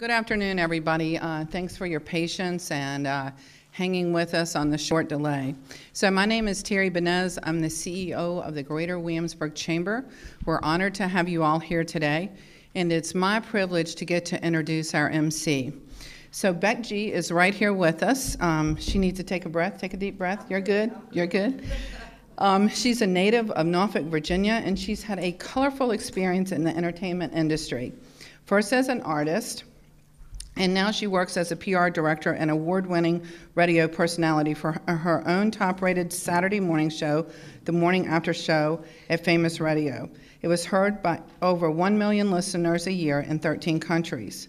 Good afternoon, everybody. Uh, thanks for your patience and uh, hanging with us on the short delay. So, my name is Terry Benez. I'm the CEO of the Greater Williamsburg Chamber. We're honored to have you all here today, and it's my privilege to get to introduce our MC. So, Beck G is right here with us. Um, she needs to take a breath. Take a deep breath. You're good. You're good. Um, she's a native of Norfolk, Virginia, and she's had a colorful experience in the entertainment industry. First as an artist, and now she works as a PR director and award winning radio personality for her own top rated Saturday morning show, The Morning After Show at Famous Radio. It was heard by over 1 million listeners a year in 13 countries.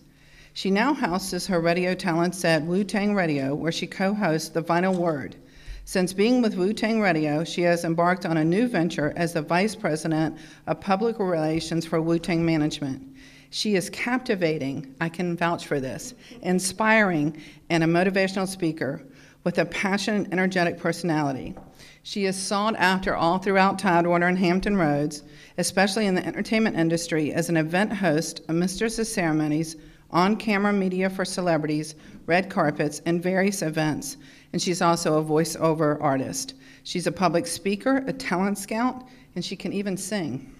She now houses her radio talents at Wu Tang Radio, where she co hosts The Final Word. Since being with Wu Tang Radio, she has embarked on a new venture as the Vice President of Public Relations for Wu Tang Management. She is captivating, I can vouch for this, inspiring, and a motivational speaker with a passionate, energetic personality. She is sought after all throughout Tidewater and Hampton Roads, especially in the entertainment industry, as an event host, a mistress of ceremonies, on camera media for celebrities, red carpets, and various events. And she's also a voiceover artist. She's a public speaker, a talent scout, and she can even sing.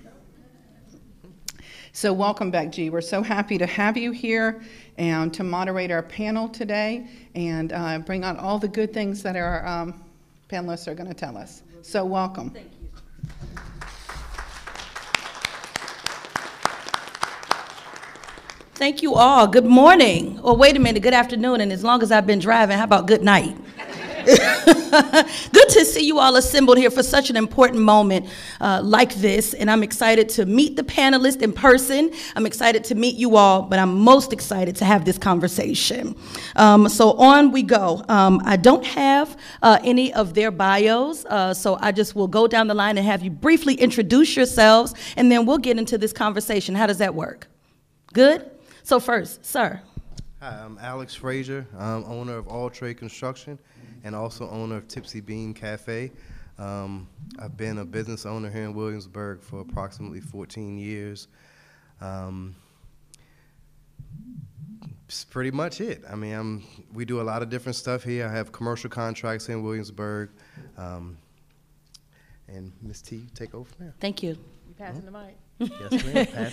So, welcome Beck, G. We're so happy to have you here and to moderate our panel today and uh, bring out all the good things that our um, panelists are going to tell us. So, welcome. Thank you. Thank you all. Good morning. Or oh, wait a minute, good afternoon. And as long as I've been driving, how about good night? Good to see you all assembled here for such an important moment uh, like this. And I'm excited to meet the panelists in person. I'm excited to meet you all, but I'm most excited to have this conversation. Um, so on we go. Um, I don't have uh, any of their bios, uh, so I just will go down the line and have you briefly introduce yourselves, and then we'll get into this conversation. How does that work? Good? So first, sir. Hi, I'm Alex Frazier. I'm owner of All Trade Construction and also owner of Tipsy Bean Cafe. Um, I've been a business owner here in Williamsburg for approximately 14 years. Um, it's pretty much it. I mean, I'm, we do a lot of different stuff here. I have commercial contracts in Williamsburg. Um, and Ms. T, take over now. Thank you. Passing the mic? Yes,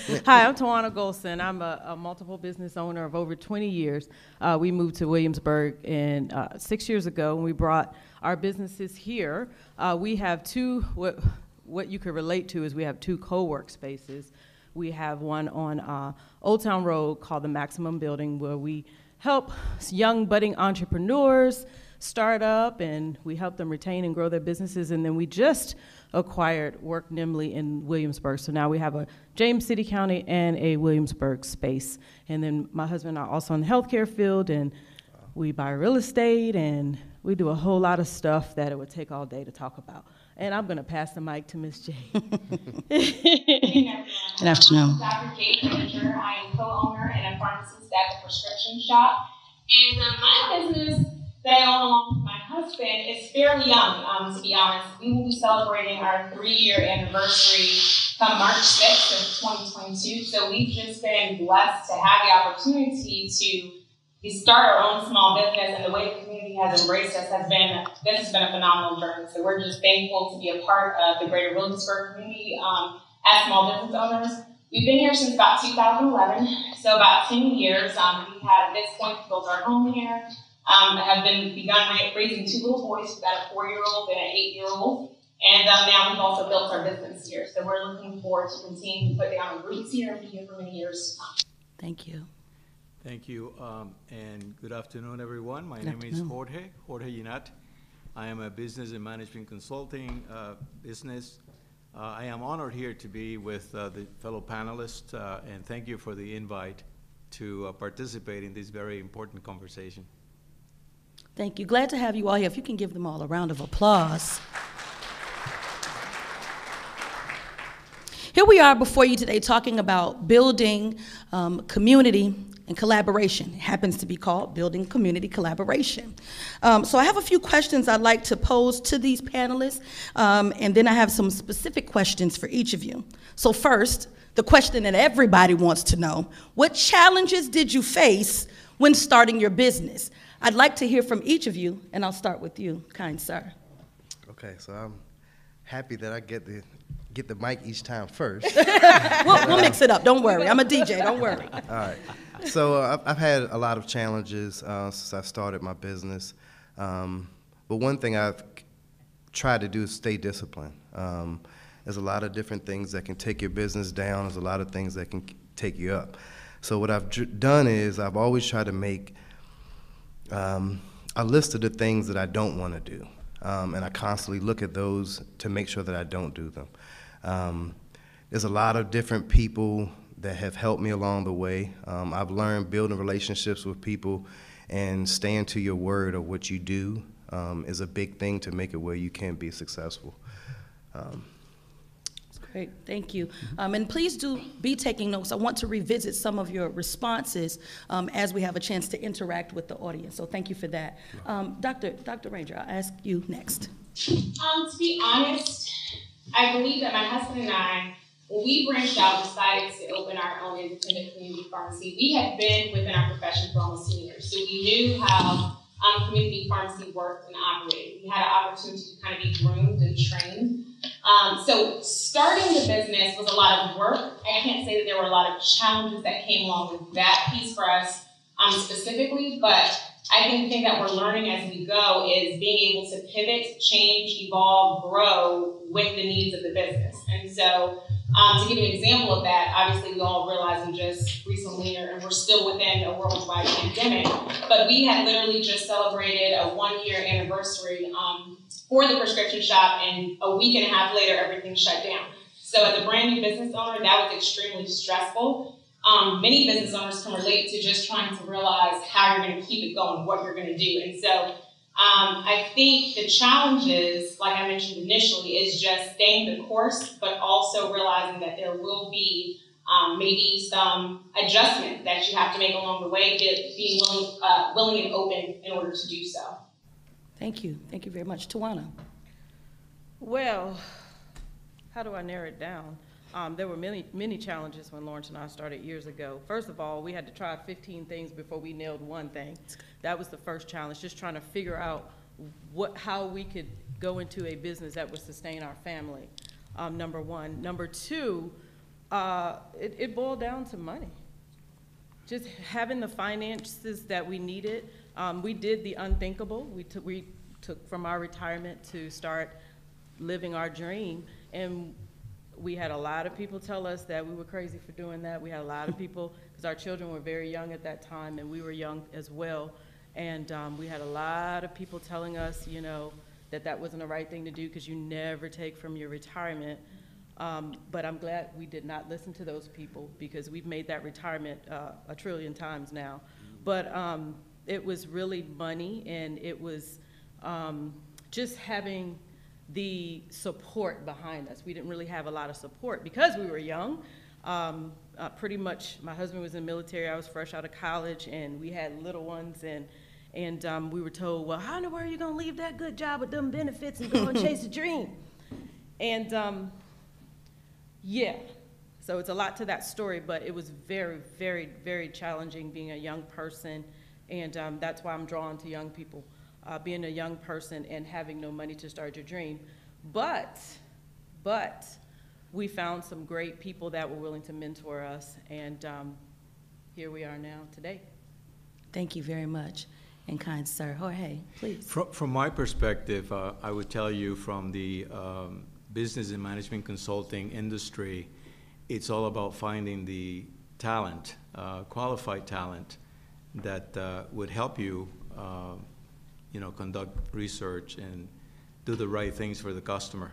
ma'am. Hi, I'm Tawana Golson. I'm a, a, multiple business owner of over 20 years. Uh, we moved to Williamsburg in uh, six years ago, and we brought our businesses here. Uh, we have two. What what you could relate to is we have two co-work spaces. We have one on uh, Old Town Road called the Maximum Building, where we help young budding entrepreneurs start up, and we help them retain and grow their businesses. And then we just acquired Work Nimbly in Williamsburg. So now we have a James City County and a Williamsburg space. And then my husband and I are also in the healthcare field, and we buy real estate, and we do a whole lot of stuff that it would take all day to talk about. And I'm going to pass the mic to Miss J. Good afternoon. I'm Dr. Jade Frazier. I am co-owner and a pharmacist at the prescription shop. And um, my business that I own along with my husband is fairly young, um, to be honest. We will be celebrating our three-year anniversary come March 6th of 2022. So we've just been blessed to have the opportunity to start our own small business, and the way the community has embraced us has been this has been a phenomenal journey. So we're just thankful to be a part of the Greater Williamsburg community um, as small business owners. We've been here since about 2011, so about 10 years. Um, we have at this point built our home here um, have been begun raising two little boys. We've got a four-year-old and an eight-year-old. And um, now we've also built our business here. So we're looking forward to continuing to put down roots here and be here for many years to come. Thank you. Thank you, um, and good afternoon, everyone. My good name afternoon. is Jorge, Jorge Yunat. I am a business and management consulting uh, business. Uh, I am honored here to be with uh, the fellow panelists, uh, and thank you for the invite to uh, participate in this very important conversation. Thank you. Glad to have you all here. If you can give them all a round of applause. Here we are before you today talking about building um, community and collaboration. It happens to be called Building Community Collaboration. Um, so I have a few questions I'd like to pose to these panelists, um, and then I have some specific questions for each of you. So first, the question that everybody wants to know what challenges did you face when starting your business? I'd like to hear from each of you, and I'll start with you, kind sir. Okay, so I'm happy that I get the get the mic each time first. We'll, we'll mix it up. Don't worry. I'm a DJ. Don't worry. All right. So uh, I've, I've had a lot of challenges uh, since I started my business, um, but one thing I've tried to do is stay disciplined. Um, there's a lot of different things that can take your business down. There's a lot of things that can take you up. So what I've done is I've always tried to make um, a list of the things that I don't want to do, um, and I constantly look at those to make sure that I don't do them. Um, there's a lot of different people that have helped me along the way. Um, I've learned building relationships with people and staying to your word of what you do um, is a big thing to make it where you can be successful. Great, thank you. Um, and please do be taking notes. I want to revisit some of your responses um, as we have a chance to interact with the audience. So thank you for that. Um, Dr. Dr. Ranger, I'll ask you next. Um, to be honest, I believe that my husband and I, when we branched out decided to open our own independent community pharmacy, we had been within our profession for almost 10 years. So we knew how um, community pharmacy worked and operated. We had an opportunity to kind of be groomed and trained. Um, so starting the business was a lot of work. I can't say that there were a lot of challenges that came along with that piece for us um, specifically, but I think the thing that we're learning as we go is being able to pivot, change, evolve, grow with the needs of the business. And so, um, to give you an example of that, obviously we all realize we just recently, and we're still within a worldwide pandemic, but we had literally just celebrated a one-year anniversary um, for the prescription shop, and a week and a half later, everything shut down. So, as a brand new business owner, that was extremely stressful um, many business owners can relate to just trying to realize how you're going to keep it going, what you're going to do. And so um, I think the challenges, like I mentioned initially, is just staying the course, but also realizing that there will be um, maybe some adjustment that you have to make along the way, being willing, uh, willing and open in order to do so. Thank you. Thank you very much. Tawana. Well, how do I narrow it down? Um, there were many, many challenges when Lawrence and I started years ago. First of all, we had to try 15 things before we nailed one thing. That was the first challenge, just trying to figure out what, how we could go into a business that would sustain our family, um, number one. Number two, uh, it, it boiled down to money. Just having the finances that we needed. Um, we did the unthinkable. We took, we took from our retirement to start living our dream. And we had a lot of people tell us that we were crazy for doing that. We had a lot of people, because our children were very young at that time, and we were young as well. And um, we had a lot of people telling us, you know, that that wasn't the right thing to do because you never take from your retirement. Um, but I'm glad we did not listen to those people because we've made that retirement uh, a trillion times now. But um, it was really money, and it was um, just having the support behind us. We didn't really have a lot of support because we were young. Um, uh, pretty much, my husband was in the military. I was fresh out of college, and we had little ones, and and um, we were told, well, how in the world are you gonna leave that good job with them benefits and go and chase a dream? And um, yeah, so it's a lot to that story, but it was very, very, very challenging being a young person, and um, that's why I'm drawn to young people uh, being a young person and having no money to start your dream. But, but we found some great people that were willing to mentor us, and um, here we are now today. Thank you very much. And kind sir, Jorge, please. From, from my perspective, uh, I would tell you from the um, business and management consulting industry, it's all about finding the talent, uh, qualified talent, that uh, would help you uh, you know, conduct research and do the right things for the customer.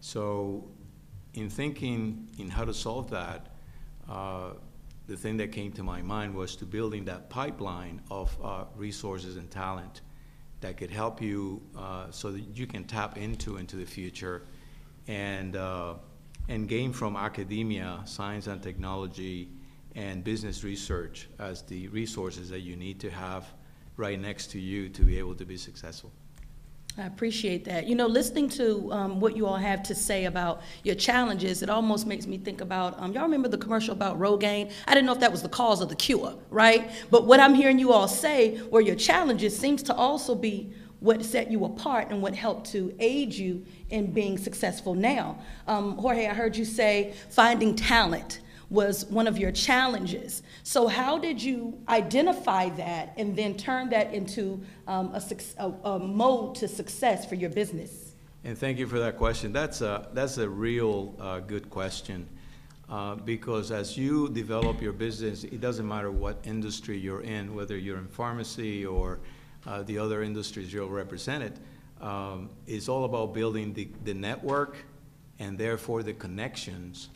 So in thinking in how to solve that, uh, the thing that came to my mind was to building that pipeline of uh, resources and talent that could help you uh, so that you can tap into into the future and uh, and gain from academia, science and technology, and business research as the resources that you need to have right next to you to be able to be successful. I appreciate that. You know, listening to um, what you all have to say about your challenges, it almost makes me think about um, y'all remember the commercial about Rogaine? I didn't know if that was the cause of the cure, right? But what I'm hearing you all say, where your challenges, seems to also be what set you apart and what helped to aid you in being successful now. Um, Jorge, I heard you say finding talent was one of your challenges. So, how did you identify that and then turn that into um, a, a, a, mode to success for your business? And thank you for that question. That's a, that's a real uh, good question. Uh, because as you develop your business, it doesn't matter what industry you're in, whether you're in pharmacy or uh, the other industries you're represented, um, it's all about building the, the network and therefore the connections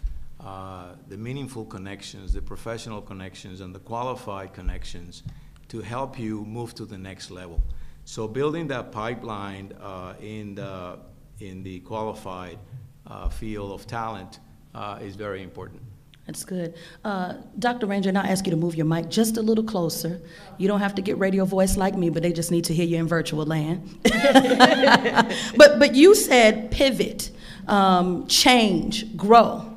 uh, the meaningful connections, the professional connections, and the qualified connections to help you move to the next level. So building that pipeline uh, in, the, in the qualified uh, field of talent uh, is very important. That's good. Uh, Dr. Ranger, now I ask you to move your mic just a little closer. You don't have to get radio voice like me, but they just need to hear you in virtual land. but, but you said pivot, um, change, grow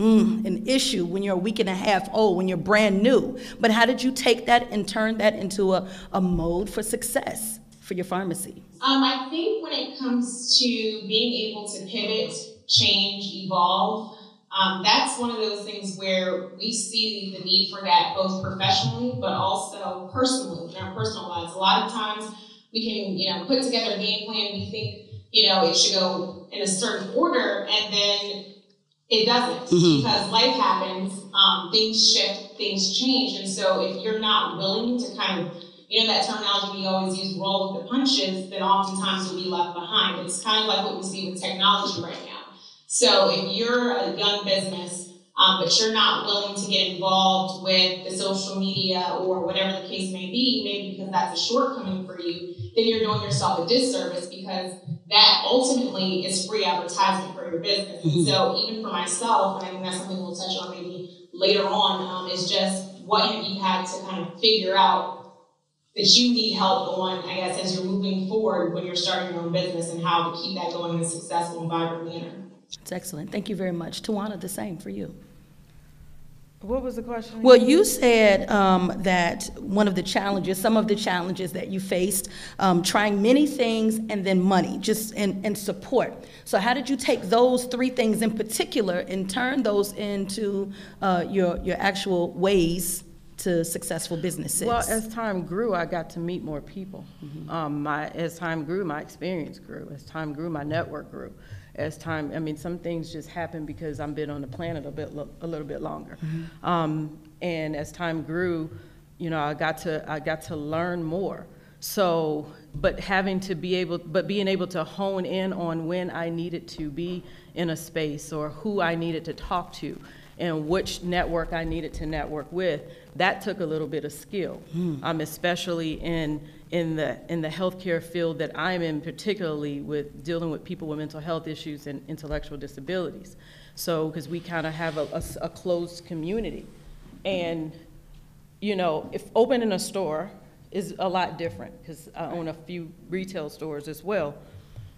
mm, an issue when you're a week and a half old, when you're brand new. But how did you take that and turn that into a, a mode for success for your pharmacy? Um, I think when it comes to being able to pivot, change, evolve, um, that's one of those things where we see the need for that both professionally but also personally in our personal lives. A lot of times we can, you know, put together a game plan. We think, you know, it should go in a certain order, and then it doesn't mm-hmm. because life happens, um, things shift, things change, and so if you're not willing to kind of, you know, that terminology we always use, roll with the punches, then oftentimes you'll be left behind. It's kind of like what we see with technology right now. So if you're a young business, um, but you're not willing to get involved with the social media or whatever the case may be, maybe because that's a shortcoming for you, then you're doing yourself a disservice because that ultimately is free advertisement for your business. Mm-hmm. So even for myself, and I think that's something we'll touch on maybe later on, um, is just what have you had to kind of figure out that you need help on, I guess, as you're moving forward when you're starting your own business and how to keep that going in a successful and vibrant manner. That's excellent. Thank you very much. Tawana, the same for you. What was the question? Well, you said um, that one of the challenges, some of the challenges that you faced, um, trying many things and then money, just and, and support. So, how did you take those three things in particular and turn those into uh, your your actual ways to successful businesses? Well, as time grew, I got to meet more people. Mm-hmm. Um, my as time grew, my experience grew. As time grew, my network grew as time, I mean, some things just happen because I've been on the planet a bit, a little bit longer. Mm-hmm. Um, and as time grew, you know, I got to, I got to learn more. So, but having to be able, but being able to hone in on when I needed to be in a space or who I needed to talk to and which network I needed to network with, that took a little bit of skill, mm. um, especially in in the in the healthcare field that I'm in, particularly with dealing with people with mental health issues and intellectual disabilities. So, because we kind of have a, a, a, closed community, and you know, if opening a store is a lot different because I own a few retail stores as well.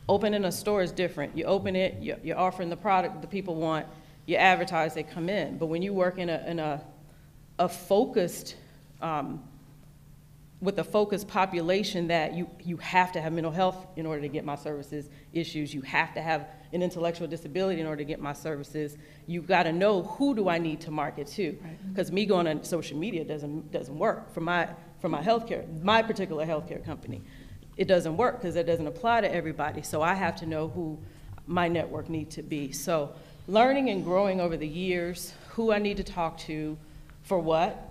Opening a store is different. You open it, you're, you're offering the product the people want, you advertise, they come in. But when you work in a in a, a focused um, with a focused population that you, you have to have mental health in order to get my services issues. You have to have an intellectual disability in order to get my services. You've got to know who do I need to market to. Because right. me going on social media doesn't, doesn't work for my, for my healthcare, my particular healthcare company. It doesn't work because it doesn't apply to everybody. So I have to know who my network need to be. So learning and growing over the years, who I need to talk to, for what,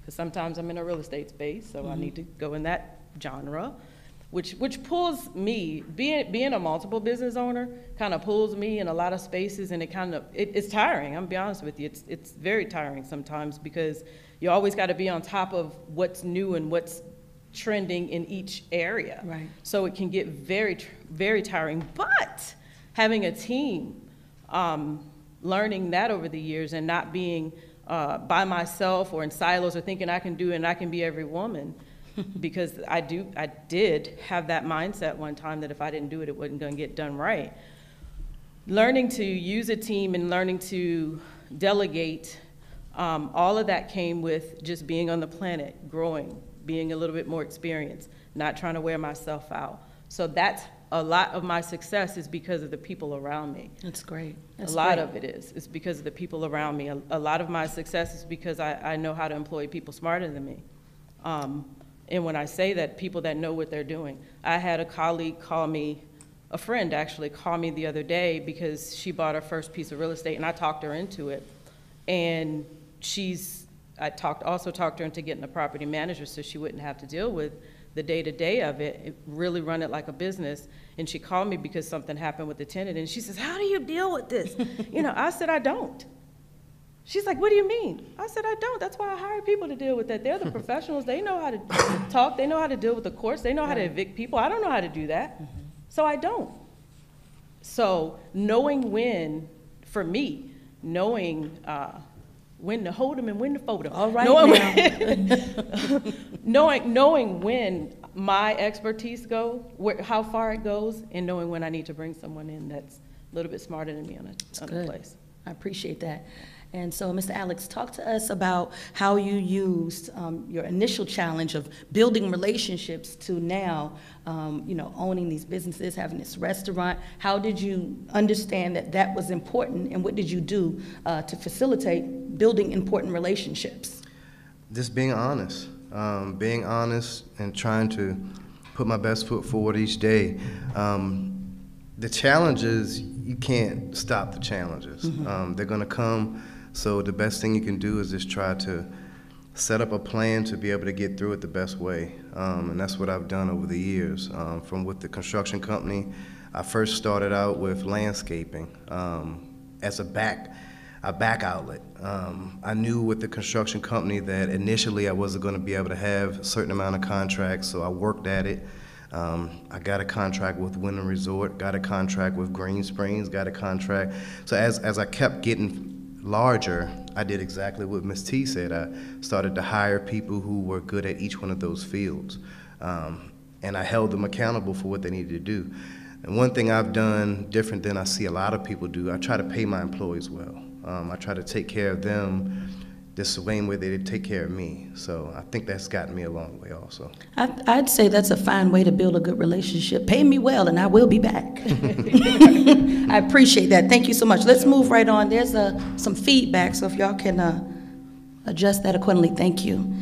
because sometimes I'm in a real estate space, so mm-hmm. I need to go in that genre, which which pulls me being being a multiple business owner kind of pulls me in a lot of spaces, and it kind of it, it's tiring. I'm gonna be honest with you, it's it's very tiring sometimes because you always got to be on top of what's new and what's trending in each area. Right. So it can get very very tiring, but having a team. Um, learning that over the years and not being uh, by myself or in silos or thinking I can do it and I can be every woman because I do, I did have that mindset one time that if I didn't do it, it wasn't gonna get done right. Learning to use a team and learning to delegate, um, all of that came with just being on the planet, growing, being a little bit more experienced, not trying to wear myself out. So that's, a lot of my success is because of the people around me. That's great. A lot great. of it is. It's because of the people around me. A, a lot of my success is because I, I know how to employ people smarter than me. Um, and when I say that, people that know what they're doing. I had a colleague call me, a friend actually, call me the other day because she bought her first piece of real estate and I talked her into it. And she's, I talked, also talked her into getting a property manager so she wouldn't have to deal with the day-to-day of it, it- really run it like a business. And she called me because something happened with the tenant and she says, how do you deal with this? You know, I said, I don't. She's like, what do you mean? I said, I don't. That's why I hire people to deal with that. They're the professionals. They know how to talk. They know how to deal with the courts. They know how to evict people. I don't know how to do that. So I don't. So knowing when, for me, knowing uh, when to hold them and when to fold them. All right knowing now. knowing, knowing when my expertise go, where, how far it goes, and knowing when I need to bring someone in that's a little bit smarter than me on a, on a place. I appreciate that. And so, Mr. Alex, talk to us about how you used um, your initial challenge of building relationships to now, um, you know, owning these businesses, having this restaurant. How did you understand that that was important, and what did you do uh, to facilitate building important relationships? Just being honest, um, being honest and trying to put my best foot forward each day. Um, the challenges, you can't stop the challenges. Um, they're going to come. So the best thing you can do is just try to set up a plan to be able to get through it the best way. Um, and that's what I've done over the years. Um, from with the construction company, I first started out with landscaping um, as a back a back outlet. Um, I knew with the construction company that initially I wasn't going to be able to have a certain amount of contracts, so I worked at it. Um, I got a contract with Wyndham Resort, got a contract with Green Springs, got a contract. So as, as I kept getting larger, I did exactly what Ms. T said. I started to hire people who were good at each one of those fields. Um, and I held them accountable for what they needed to do. And one thing I've done different than I see a lot of people do, I try to pay my employees well. Um, I try to take care of them the same way they take care of me. So I think that's gotten me a long way also. I'd, I'd say that's a fine way to build a good relationship. Pay me well, and I will be back. I appreciate that. Thank you so much. Let's move right on. There's uh, some feedback, so if y'all can uh, adjust that accordingly, thank you.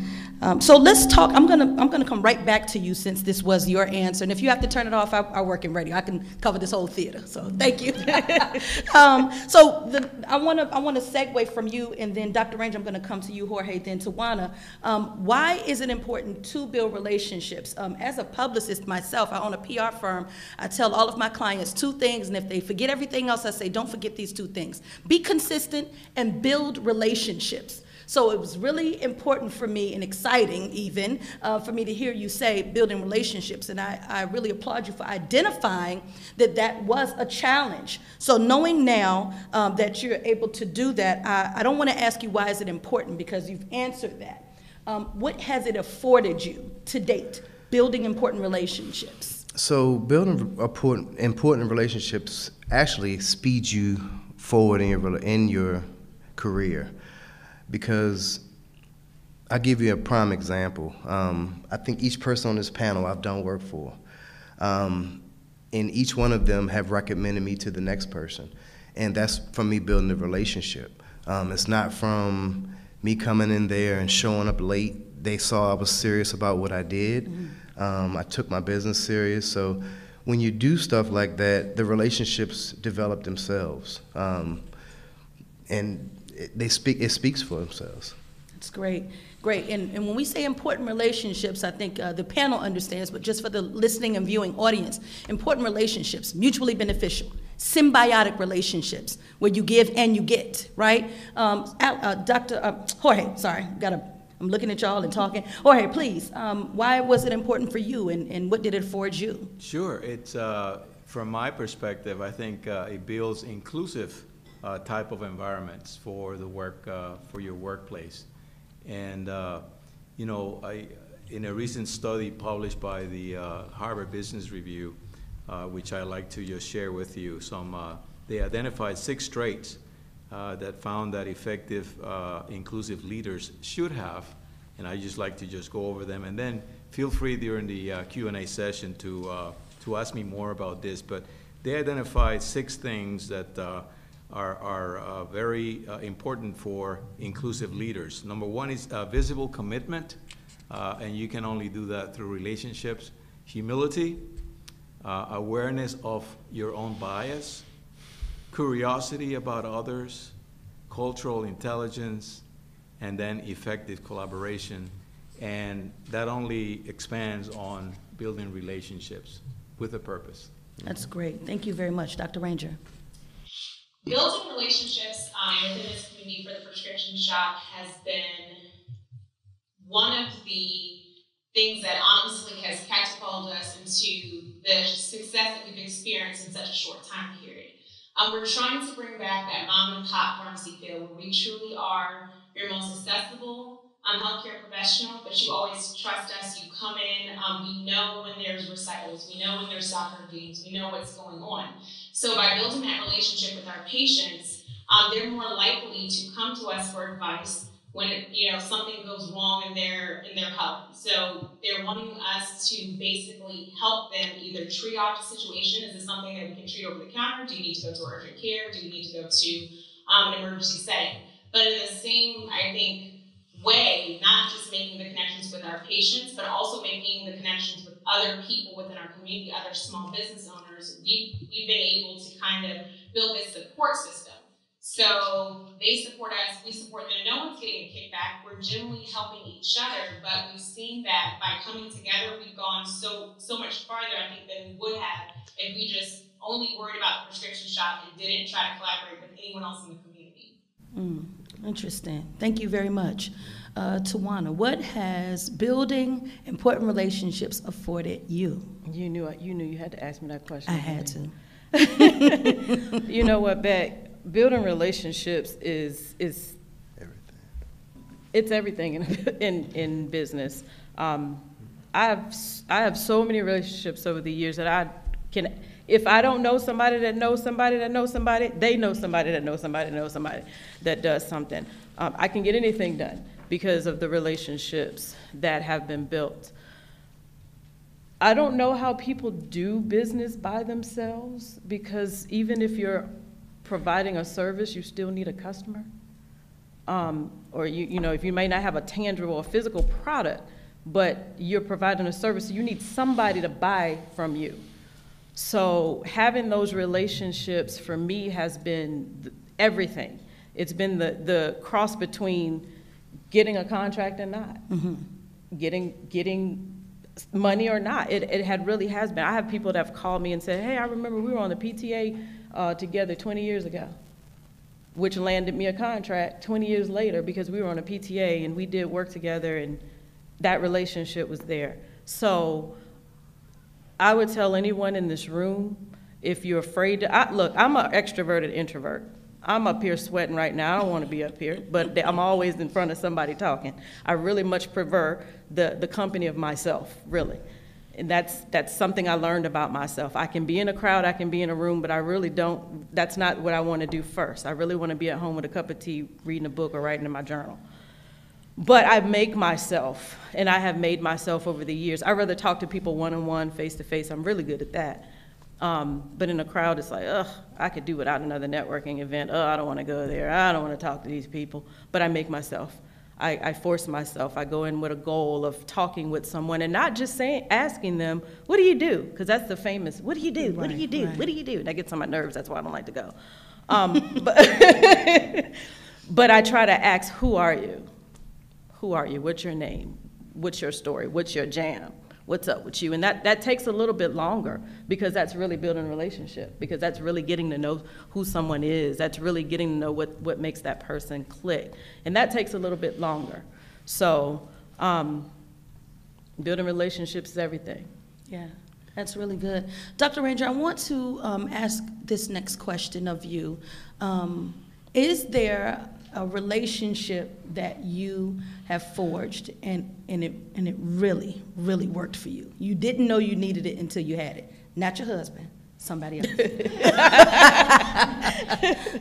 Um, so let's talk. I'm gonna I'm gonna come right back to you since this was your answer, and if you have to turn it off, I, I work in radio. I can cover this whole theater. So thank you. um, so the, I want to I want to segue from you, and then Dr. Ranger, I'm going to come to you, Jorge, then to Juana. Um, why is it important to build relationships? Um, as a publicist myself, I own a PR firm. I tell all of my clients two things, and if they forget everything else, I say don't forget these two things: be consistent and build relationships. So it was really important for me and exciting even uh, for me to hear you say building relationships. And I, I really applaud you for identifying that that was a challenge. So knowing now um, that you're able to do that, I, I don't want to ask you why is it important because you've answered that. Um, what has it afforded you to date, building important relationships? So building important, important relationships actually speeds you forward in your in your career, because I'll give you a prime example. Um, I think each person on this panel I've done work for, um, and each one of them have recommended me to the next person, and that's from me building a relationship. Um, it's not from me coming in there and showing up late. They saw I was serious about what I did. Um, I took my business serious. So when you do stuff like that, the relationships develop themselves, um, and it, they speak. It speaks for themselves. That's great, great. And, and when we say important relationships, I think uh, the panel understands, but just for the listening and viewing audience, important relationships, mutually beneficial, symbiotic relationships, where you give and you get, right? Um, uh, Dr. Uh, Jorge, sorry, got to. I'm looking at y'all and talking. Jorge, please, um, why was it important for you and, and what did it afford you? Sure, it's, uh, from my perspective, I think uh, it builds inclusive uh, type of environments for the work, uh, for your workplace. And, uh, you know, I, in a recent study published by the uh, Harvard Business Review, uh, which I like to just share with you, some uh, they identified six traits that found that effective inclusive leaders should have, and I just like to just go over them, and then feel free during the uh, Q&A session to to ask me more about this. But they identified six things that are, are uh, very uh, important for inclusive leaders. Number one is uh, visible commitment, uh, and you can only do that through relationships. Humility, uh, awareness of your own bias, curiosity about others, cultural intelligence, and then effective collaboration. And that only expands on building relationships with a purpose. That's great. Thank you very much, Dr. Ranger. Building relationships um, within this community for the prescription shop has been one of the things that honestly has catapulted us into the success that we've experienced in such a short time period. Um, we're trying to bring back that mom and pop pharmacy feel where we truly are your most accessible um, healthcare professional, but you always trust us. You come in, um, we know when there's recitals, we know when there's soccer games, we know what's going on. So by building that relationship with our patients, um, they're more likely to come to us for advice when you know something goes wrong in their in their health. So they're wanting us to basically help them either triage the situation. Is this something that we can treat over the counter? Do you need to go to urgent care? Do you need to go to um, an emergency setting? But in the same, I think, way, not just making the connections with our patients, but also making the connections with other people within our community, other small business owners. We, we've been able to kind of build this support system. So they support us, we support them. No one's getting a kickback. We're generally helping each other, but we've seen that by coming together, we've gone so so much farther, I think, than we would have if we just only worried about the prescription shop and didn't try to collaborate with anyone else in the community. Mm, interesting. Thank you very much. Uh, Tawana, what has building important relationships afforded you? You knew you knew you had to ask me that question. I had to. you know what, Beck? Building relationships is is Everything. it's everything in in, in business. Um, I have s- I have so many relationships over the years that I can. If I don't know somebody that knows somebody that knows somebody, they know somebody that knows somebody that knows somebody that does something. Um, I can get anything done because of the relationships that have been built. I don't know how people do business by themselves because even if you're providing a service, you still need a customer. Um, or you, you know, if you may not have a tangible or physical product, but you're providing a service, you need somebody to buy from you. So having those relationships for me has been th- everything. It's been the, the cross between getting a contract and not, getting getting money or not. It, it had really has been. I have people that have called me and said, "Hey, I remember we were on the PTA uh, together 20 years ago." which landed me a contract 20 years later because we were on a PTA and we did work together and that relationship was there. So I would tell anyone in this room if you're afraid to, I, look, I'm an extroverted introvert. I'm up here sweating right now. I don't want to be up here, but I'm always in front of somebody talking. I really much prefer the, the company of myself, really. And that's, that's something I learned about myself. I can be in a crowd, I can be in a room, but I really don't, that's not what I want to do first. I really want to be at home with a cup of tea, reading a book, or writing in my journal. But I make myself, and I have made myself over the years. I rather talk to people one on one, face to face. I'm really good at that. Um, but in a crowd, it's like, ugh, I could do without another networking event. Oh, I don't want to go there. I don't want to talk to these people. But I make myself. I, I force myself. I go in with a goal of talking with someone and not just saying, asking them, "What do you do?" Because that's the famous, "What do you do? What do you do? What do you do?" That gets on my nerves. That's why I don't like to go. Um, but, but I try to ask, "Who are you?" who are you? What's your name? What's your story? What's your jam? What's up with you? And that, that takes a little bit longer because that's really building a relationship, because that's really getting to know who someone is. That's really getting to know what, what makes that person click. And that takes a little bit longer. So, um, building relationships is everything. Yeah, that's really good. Dr. Ranger, I want to um, ask this next question of you. Um, is there a relationship that you have forged and, and it and it really, really worked for you. You didn't know you needed it until you had it. Not your husband, somebody else.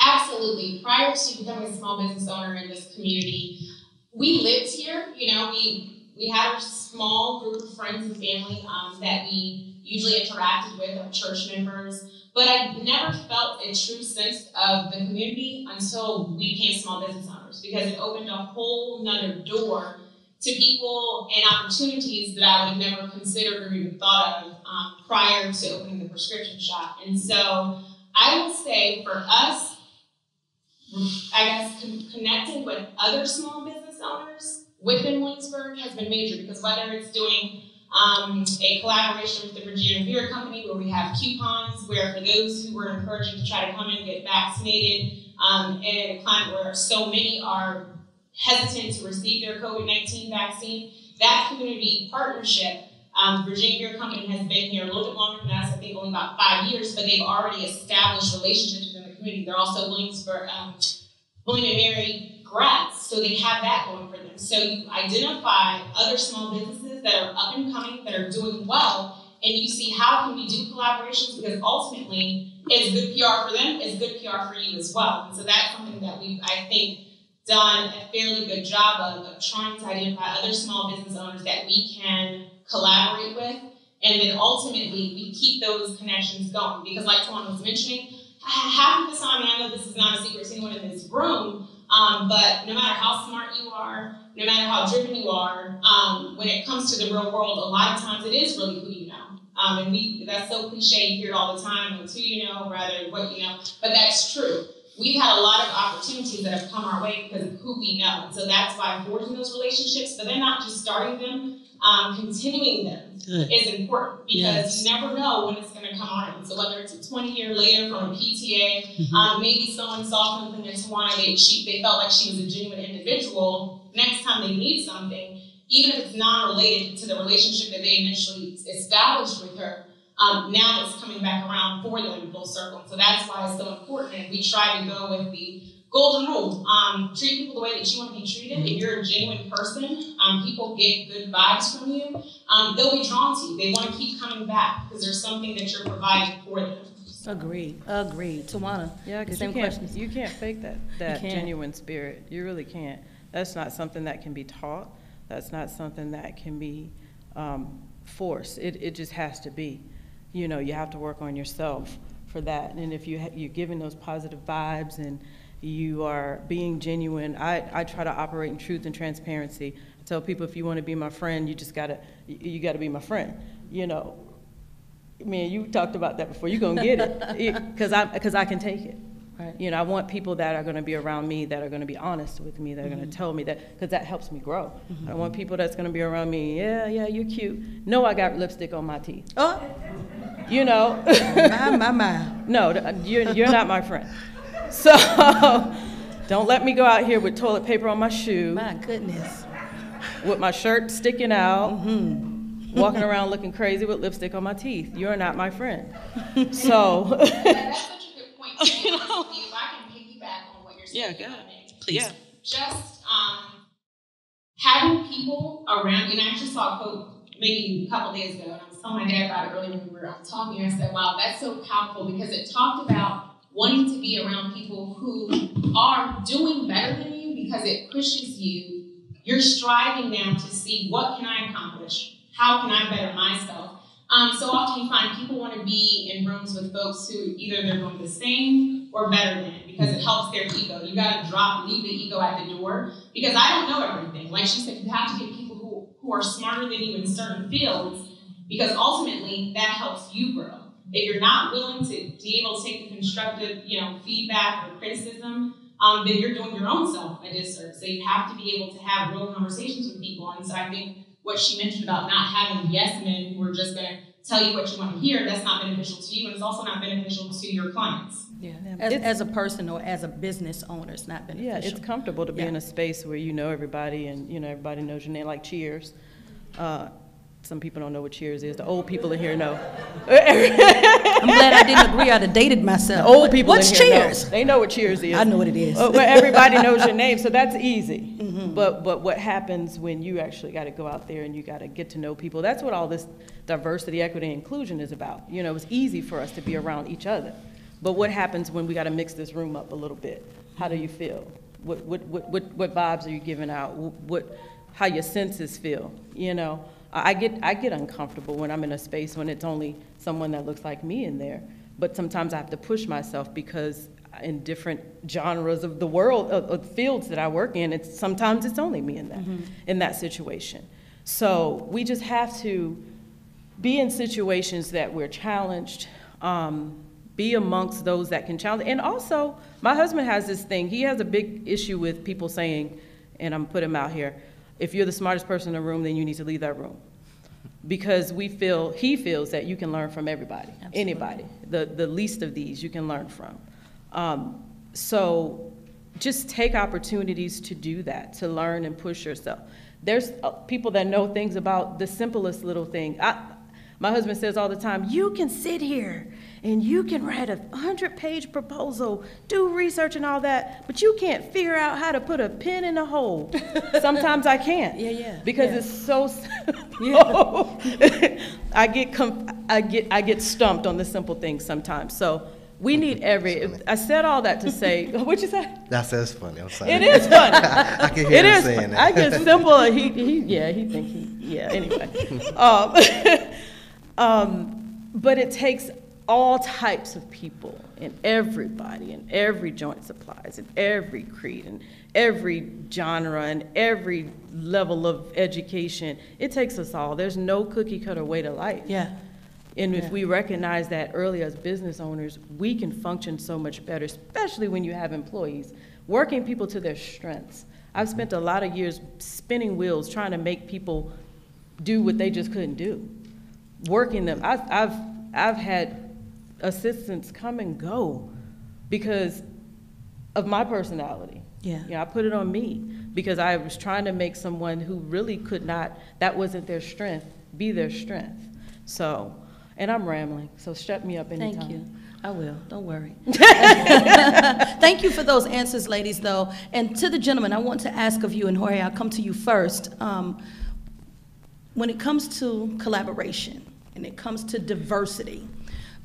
Absolutely. Prior to becoming a small business owner in this community, we lived here. You know, we we had a small group of friends and family um, that we usually interacted with, our church members. But I never felt a true sense of the community until we became small business owners because it opened a whole nother door to people and opportunities that I would have never considered or even thought of um, prior to opening the prescription shop. And so I would say for us, I guess con- connecting with other small business owners within Williamsburg has been major because whether it's doing um, a collaboration with the Virginia Beer Company where we have coupons where for those who were encouraging to try to come and get vaccinated um, in a climate where so many are hesitant to receive their COVID-19 vaccine, that community partnership um, Virginia Beer Company has been here a little bit longer than us, I think only about five years, but they've already established relationships within the community. They're also Williamsburg, um, William and Mary grads, so they have that going for them. So you identify other small businesses that are up and coming, that are doing well, and you see how can we do collaborations because ultimately it's good PR for them, it's good PR for you as well. And so that's something that we've, I think, done a fairly good job of, of trying to identify other small business owners that we can collaborate with, and then ultimately we keep those connections going. Because like Tawana was mentioning, half of time, and I know this is not a secret to anyone in this room, um, but no matter how smart you are, no matter how driven you are, um, when it comes to the real world, a lot of times it is really who you know. Um, and we that's so cliche, you hear it all the time, it's who you know rather than what you know, but that's true. We've had a lot of opportunities that have come our way because of who we know. And so that's why forging those relationships, but then not just starting them, um, continuing them Good. is important because yes. you never know when it's going to come on. So whether it's a 20 year later from a PTA, mm-hmm. um, maybe someone saw something in Tawana, they, she, they felt like she was a genuine individual. Next time they need something, even if it's non-related to the relationship that they initially established with her, um, now it's coming back around for them in full circle. So that's why it's so important. And we try to go with the golden rule. Um, treat people the way that you want to be treated. If you're a genuine person, um, people get good vibes from you. Um, they'll be drawn to you. They want to keep coming back because there's something that you're providing for them. Agreed. Agreed. Tawana. Yeah, because you can't you can't fake that that genuine spirit. You really can't. That's not something that can be taught. That's not something that can be um, forced. It it just has to be. You know, you have to work on yourself for that. And if you ha- you're giving those positive vibes and you are being genuine. I, I try to operate in truth and transparency. I tell people if you want to be my friend, you just gotta you, gotta be my friend. You know, man, you talked about that before. You're gonna get it because I because I can take it. Right. You know, I want people that are going to be around me that are going to be honest with me, that are mm-hmm. going to tell me that, because that helps me grow. Mm-hmm. I want people that's going to be around me. Yeah, yeah, you're cute. No, I got lipstick on my teeth. Oh, you know. my, my, my. No, you're, you're not my friend. So don't let me go out here with toilet paper on my shoe. My goodness. With my shirt sticking out, mm-hmm. walking around looking crazy with lipstick on my teeth. You're not my friend. So. you know? If I can piggyback on what you're saying. Yeah, go Please. Yeah. Just um, having people around, and I actually saw a quote maybe a couple days ago, and I was telling my dad about it earlier when we were talking, and I said, wow, that's so powerful because it talked about wanting to be around people who are doing better than you because it pushes you. You're striving now to see what can I accomplish? How can I better myself? Um, so often you find people want to be in rooms with folks who either they're doing the same or better than because it helps their ego. You got to drop, leave the ego at the door because I don't know everything. Like she said, you have to get people who, who are smarter than you in certain fields because ultimately that helps you grow. If you're not willing to be able to take the constructive, you know, feedback or criticism, um, then you're doing your own self a disservice. So you have to be able to have real conversations with people. And so I think what she mentioned about not having yes men who are just going to tell you what you want to hear, that's not beneficial to you, and it's also not beneficial to your clients. Yeah, as, as a person or as a business owner, it's not beneficial. Yeah, it's comfortable to be yeah. in a space where you know everybody and you know everybody knows your name, like Cheers. Uh, some people don't know what Cheers is. The old people in here know. I'm glad I didn't agree. I'd have dated myself. The old people What's in here know. Cheers? They know what Cheers is. I know what it is. Uh, Well, everybody knows your name, so that's easy. Mm-hmm. But, but what happens when you actually got to go out there and you got to get to know people? That's what all this diversity, equity, and inclusion is about. You know, it's easy for us to be around each other. But what happens when we got to mix this room up a little bit? How do you feel? What, what, what, what, what vibes are you giving out? Wh- What, how your senses feel? You know, I get, I get uncomfortable when I'm in a space when it's only someone that looks like me in there. But sometimes I have to push myself because in different genres of the world, of, of fields that I work in, it's, sometimes it's only me in that, in that situation. So we just have to be in situations that we're challenged, um, be amongst those that can challenge. And also, my husband has this thing, he has a big issue with people saying, and I'm putting him out here, if you're the smartest person in the room, then you need to leave that room. Because we feel, he feels that you can learn from everybody, anybody. The, the least of these you can learn from. Um, so just take opportunities to do that, to learn and push yourself. There's uh, people that know things about the simplest little thing. I, my husband says all the time, you can sit here and you can write a hundred page proposal, do research and all that, but you can't figure out how to put a pin in a hole. Sometimes I can't. Yeah, yeah, Because yeah. it's so simple. I get, com- I get, I get stumped on the simple things sometimes. So we need every, I said all that to say, what'd you say? That's that's funny. I'm sorry. It is funny. I can hear It him is. saying fun. that. I get simple. He, he, yeah, he think he, yeah. Anyway, um, um, but it takes all types of people and everybody and every joint supplies and every creed and every genre and every level of education. It takes us all. There's no cookie cutter way to life. Yeah. And if we recognize that early as business owners, we can function so much better, especially when you have employees, working people to their strengths. I've mm-hmm. spent a lot of years spinning wheels trying to make people do what they just couldn't do, working them. I've, I've, I've had assistants come and go because of my personality. Yeah. You know, I put it on me because I was trying to make someone who really could not, that wasn't their strength, be their strength. So, and I'm rambling, so shut me up anytime. Thank you. I will, don't worry. Thank you for those answers, ladies, though. And to the gentleman, I want to ask of you, and Jorge, I'll come to you first. Um, when it comes to collaboration and it comes to diversity,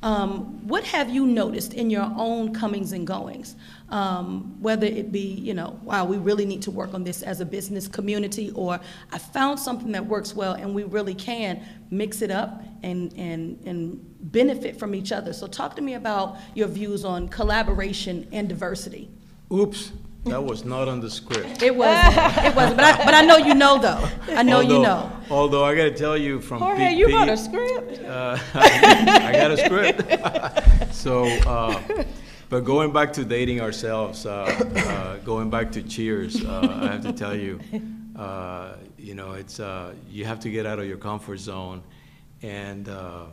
um, what have you noticed in your own comings and goings? Um, whether it be, you know, wow, we really need to work on this as a business community, or I found something that works well and we really can mix it up and, and, and benefit from each other. So, talk to me about your views on collaboration and diversity. Oops, that was not on the script. It wasn't, it wasn't, but I, but I know you know, though. I know you Although- know. Although I gotta tell you from. Jorge, Pete- you wrote a script? Uh, I got a script. so, uh, but going back to dating ourselves, uh, uh, going back to Cheers, uh, I have to tell you, uh, you know, it's uh, you have to get out of your comfort zone, and uh,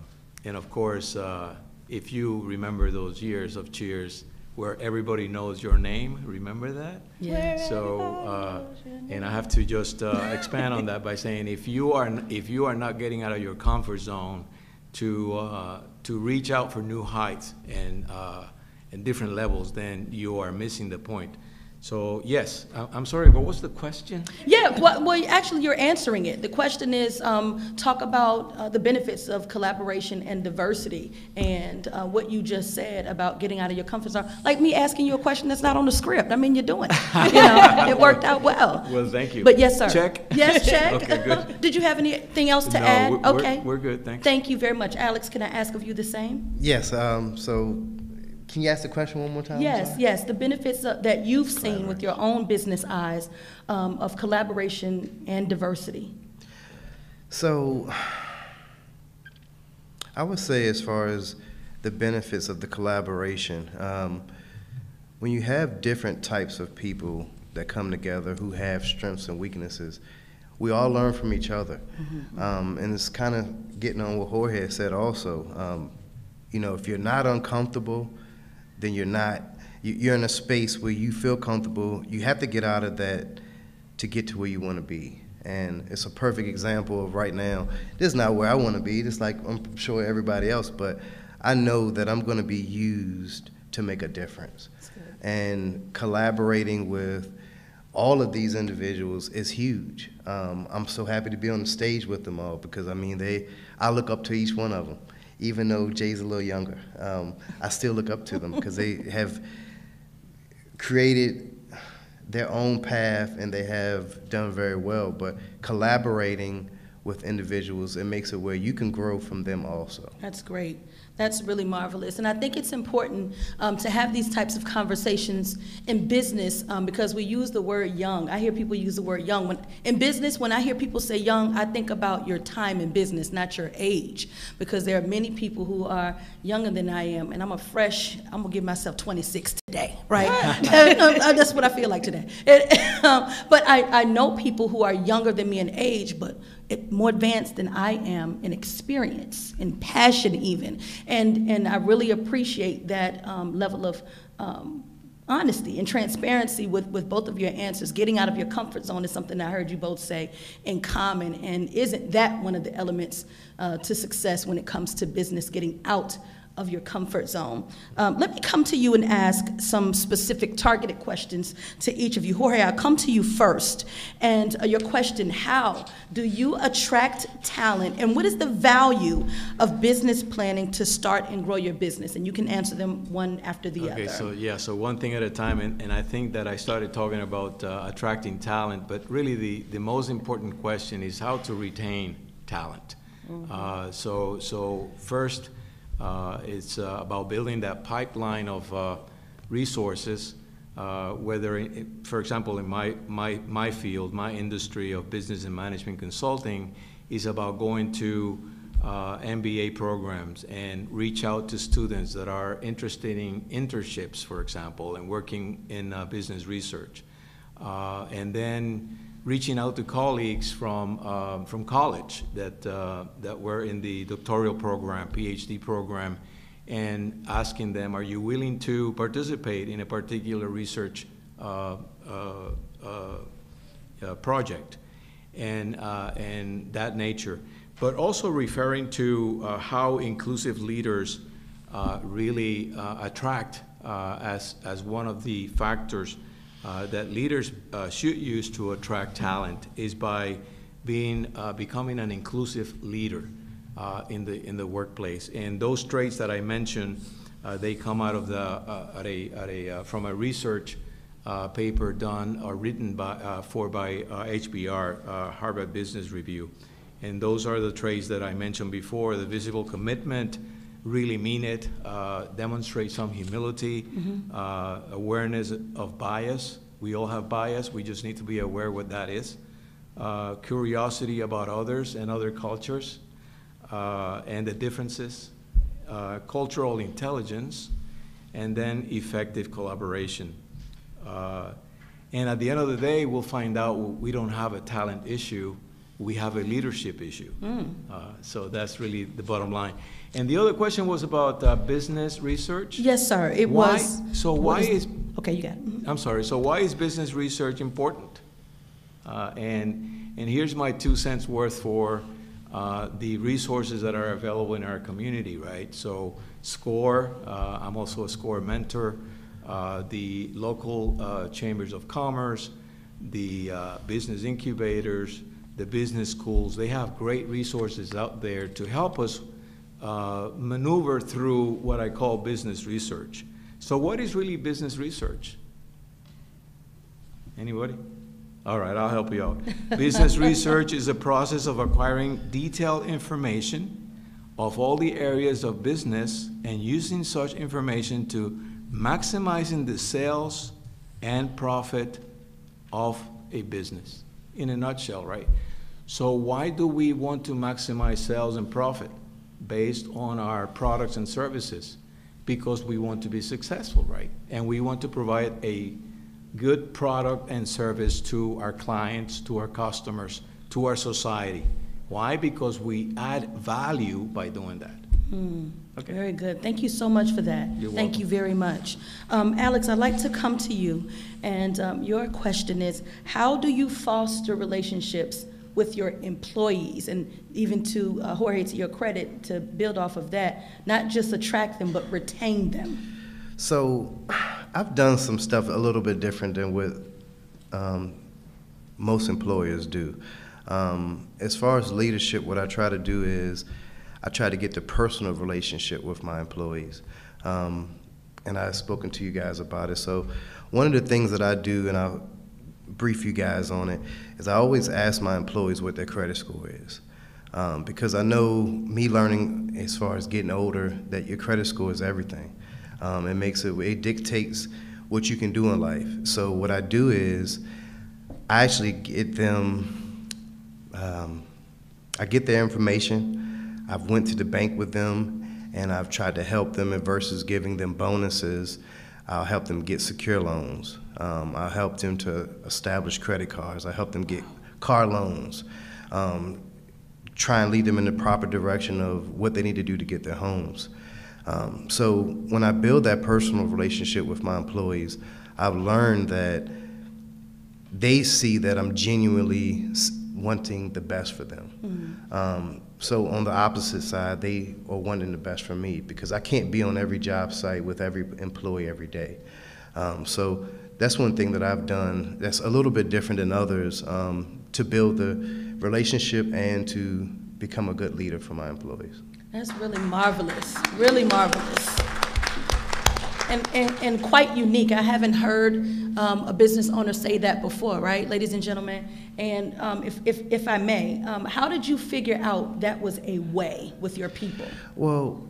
and of course, uh, if you remember those years of Cheers where everybody knows your name, remember that? Yeah. So, uh, and I have to just uh, expand on that by saying, if you are, if you are not getting out of your comfort zone to, uh, to reach out for new heights and, uh, and different levels, then you are missing the point. So, yes, I- I'm sorry, what was the question? Yeah, well, well, actually, you're answering it. The question is, um, talk about uh, the benefits of collaboration and diversity, and uh, what you just said about getting out of your comfort zone. Like me asking you a question that's not on the script. I mean, you're doing it. You know, it worked out well. Well, thank you. But yes, sir. Check? Yes, check. Okay, good. Did you have anything else to No, add? we're- we're- okay. we're good, thanks. Thank you very much, Alex. Can I ask of you the same? Yes. Um. So, can you ask the question one more time? Yes, yes, the benefits of- that you've seen with your own business eyes um, of collaboration and diversity. So, I would say, as far as the benefits of the collaboration, um, when you have different types of people that come together who have strengths and weaknesses, we all learn from each other. Um, and it's kind of getting on what Jorge said also. Um, you know, if you're not uncomfortable, then you're not, you- you're in a space where you feel comfortable. You have to get out of that to get to where you want to be. And it's a perfect example of right now. This is not where I want to be, just like I'm sure everybody else, but I know that I'm going to be used to make a difference. And collaborating with all of these individuals is huge. Um, I'm so happy to be on the stage with them all because I mean they, I look up to each one of them, even though Jay's a little younger. Um, I still look up to them because they have created their own path and they have done very well. But collaborating with individuals, it makes it where you can grow from them also. That's great. That's really marvelous. And I think it's important um, to have these types of conversations in business um, because we use the word young. I hear people use the word young. When, in business, when I hear people say young, I think about your time in business, not your age, because there are many people who are younger than I am, and I'm a fresh, I'm going to give myself 26 today, right? Uh, that's what I feel like today. It, um, but I, I know people who are younger than me in age, but more advanced than I am in experience, in passion even. And, and I really appreciate that um, level of um, honesty and transparency with, with both of your answers. Getting out of your comfort zone is something I heard you both say in common. And isn't that one of the elements uh, to success when it comes to business, getting out of your comfort zone. Um, let me come to you and ask some specific targeted questions to each of you. Jorge, I'll come to you first. And uh, your question How do you attract talent? And what is the value of business planning to start and grow your business? And you can answer them one after the Okay, other. Okay, so, yeah, so one thing at a time, and, and I think that I started talking about uh, attracting talent, but really the, the most important question is how to retain talent. Uh, So, so first, it's uh, about building that pipeline of uh, resources, uh, whether, in- for example, in my, my, my field, my industry of business and management consulting, is about going to uh, MBA programs and reach out to students that are interested in internships, for example, and working in uh, business research. Uh, and then reaching out to colleagues from, um, from college that, uh, that were in the doctoral program, PhD program, and asking them, are you willing to participate in a particular research uh, uh, uh, uh, project? And, uh, and that nature. But also referring to how inclusive leaders really attract as, as one of the factors uh, that leaders uh, should use to attract talent is by being, uh, becoming an inclusive leader uh, in the, in the workplace. And those traits that I mentioned, uh, they come out of the, at a, at a, from a research paper done or written by, for by HBR, Harvard Business Review. And those are the traits that I mentioned before, the visible commitment, really mean it, uh, demonstrate some humility, uh, awareness of bias. We all have bias, we just need to be aware what that is. Uh, curiosity about others and other cultures uh, and the differences, uh, cultural intelligence, and then effective collaboration. Uh, and at the end of the day, we'll find out we don't have a talent issue, we have a leadership issue. Uh, so that's really the bottom line. And the other question was about uh, business research? yes, sir. It Why- was. so why is- Okay, you got it. I'm sorry, so why is business research important? Uh, and, and here's my two cents worth for uh, the resources that are available in our community, right? So SCORE, uh, I'm also a SCORE mentor, uh, the local uh, chambers of commerce, the uh, business incubators, the business schools, they have great resources out there to help us uh, maneuver through what I call business research. So what is really business research? Anybody? All right, I'll help you out. Business research is a process of acquiring detailed information of all the areas of business and using such information to maximizing the sales and profit of a business. In a nutshell, right? So why do we want to maximize sales and profit based on our products and services? Because we want to be successful, right? And we want to provide a good product and service to our clients, to our customers, to our society. Why? Because we add value by doing that. Okay. Very good. Thank you so much for that. You're Thank welcome. you very much. Um, Alex, I'd like to come to you, and um, your question is How do you foster relationships with your employees? And even to, uh, Jorge, to your credit, to build off of that, not just attract them, but retain them? So, I've done some stuff a little bit different than what um, most employers do. Um, as far as leadership, what I try to do is I try to get the personal relationship with my employees. Um, and I've spoken to you guys about it. So, one of the things that I do, and I'll brief you guys on it, is I always ask my employees what their credit score is. Um, because I know me learning as far as getting older that your credit score is everything. Um, it makes it, it dictates what you can do in life. So what I do is I actually get them, um, I get their information. I've went to the bank with them and I've tried to help them and versus giving them bonuses. I'll help them get secure loans. Um, I'll help them to establish credit cards. I help them get car loans. Um, try and lead them in the proper direction of what they need to do to get their homes. Um, so when I build that personal relationship with my employees, I've learned that they see that I'm genuinely wanting the best for them. Mm-hmm. Um, so on the opposite side, they are wanting the best for me because I can't be on every job site with every employee every day. Um, so that's one thing that I've done that's a little bit different than others um, to build the relationship and to become a good leader for my employees. That's really marvelous, really marvelous. And, and, and quite unique. I haven't heard um, a business owner say that before, right, ladies and gentlemen? And um, if, if, if I may, um, how did you figure out that was a way with your people? Well,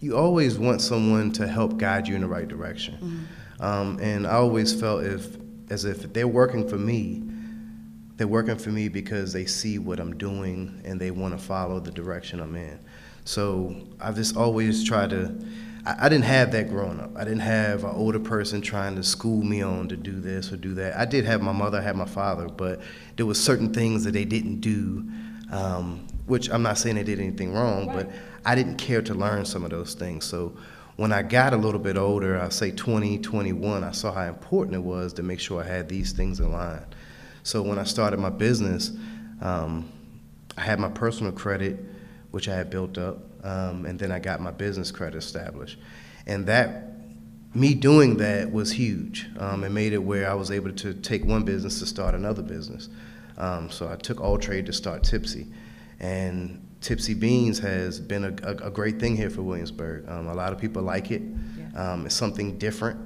you always want someone to help guide you in the right direction. Mm-hmm. Um, and I always felt if, as if they're working for me, they're working for me because they see what I'm doing and they want to follow the direction I'm in. So I've just always tried to. I, I didn't have that growing up. I didn't have an older person trying to school me on to do this or do that. I did have my mother, I had my father, but there was certain things that they didn't do, um, which I'm not saying they did anything wrong, right. but I didn't care to learn some of those things. So when I got a little bit older, I say 20, 21, I saw how important it was to make sure I had these things in line. So when I started my business, um, I had my personal credit, which I had built up, um, and then I got my business credit established. And that, me doing that was huge. Um, it made it where I was able to take one business to start another business. Um, so I took AllTrade to start Tipsy. And Tipsy Beans has been a, a, a great thing here for Williamsburg. Um, a lot of people like it. Yeah. Um, it's something different.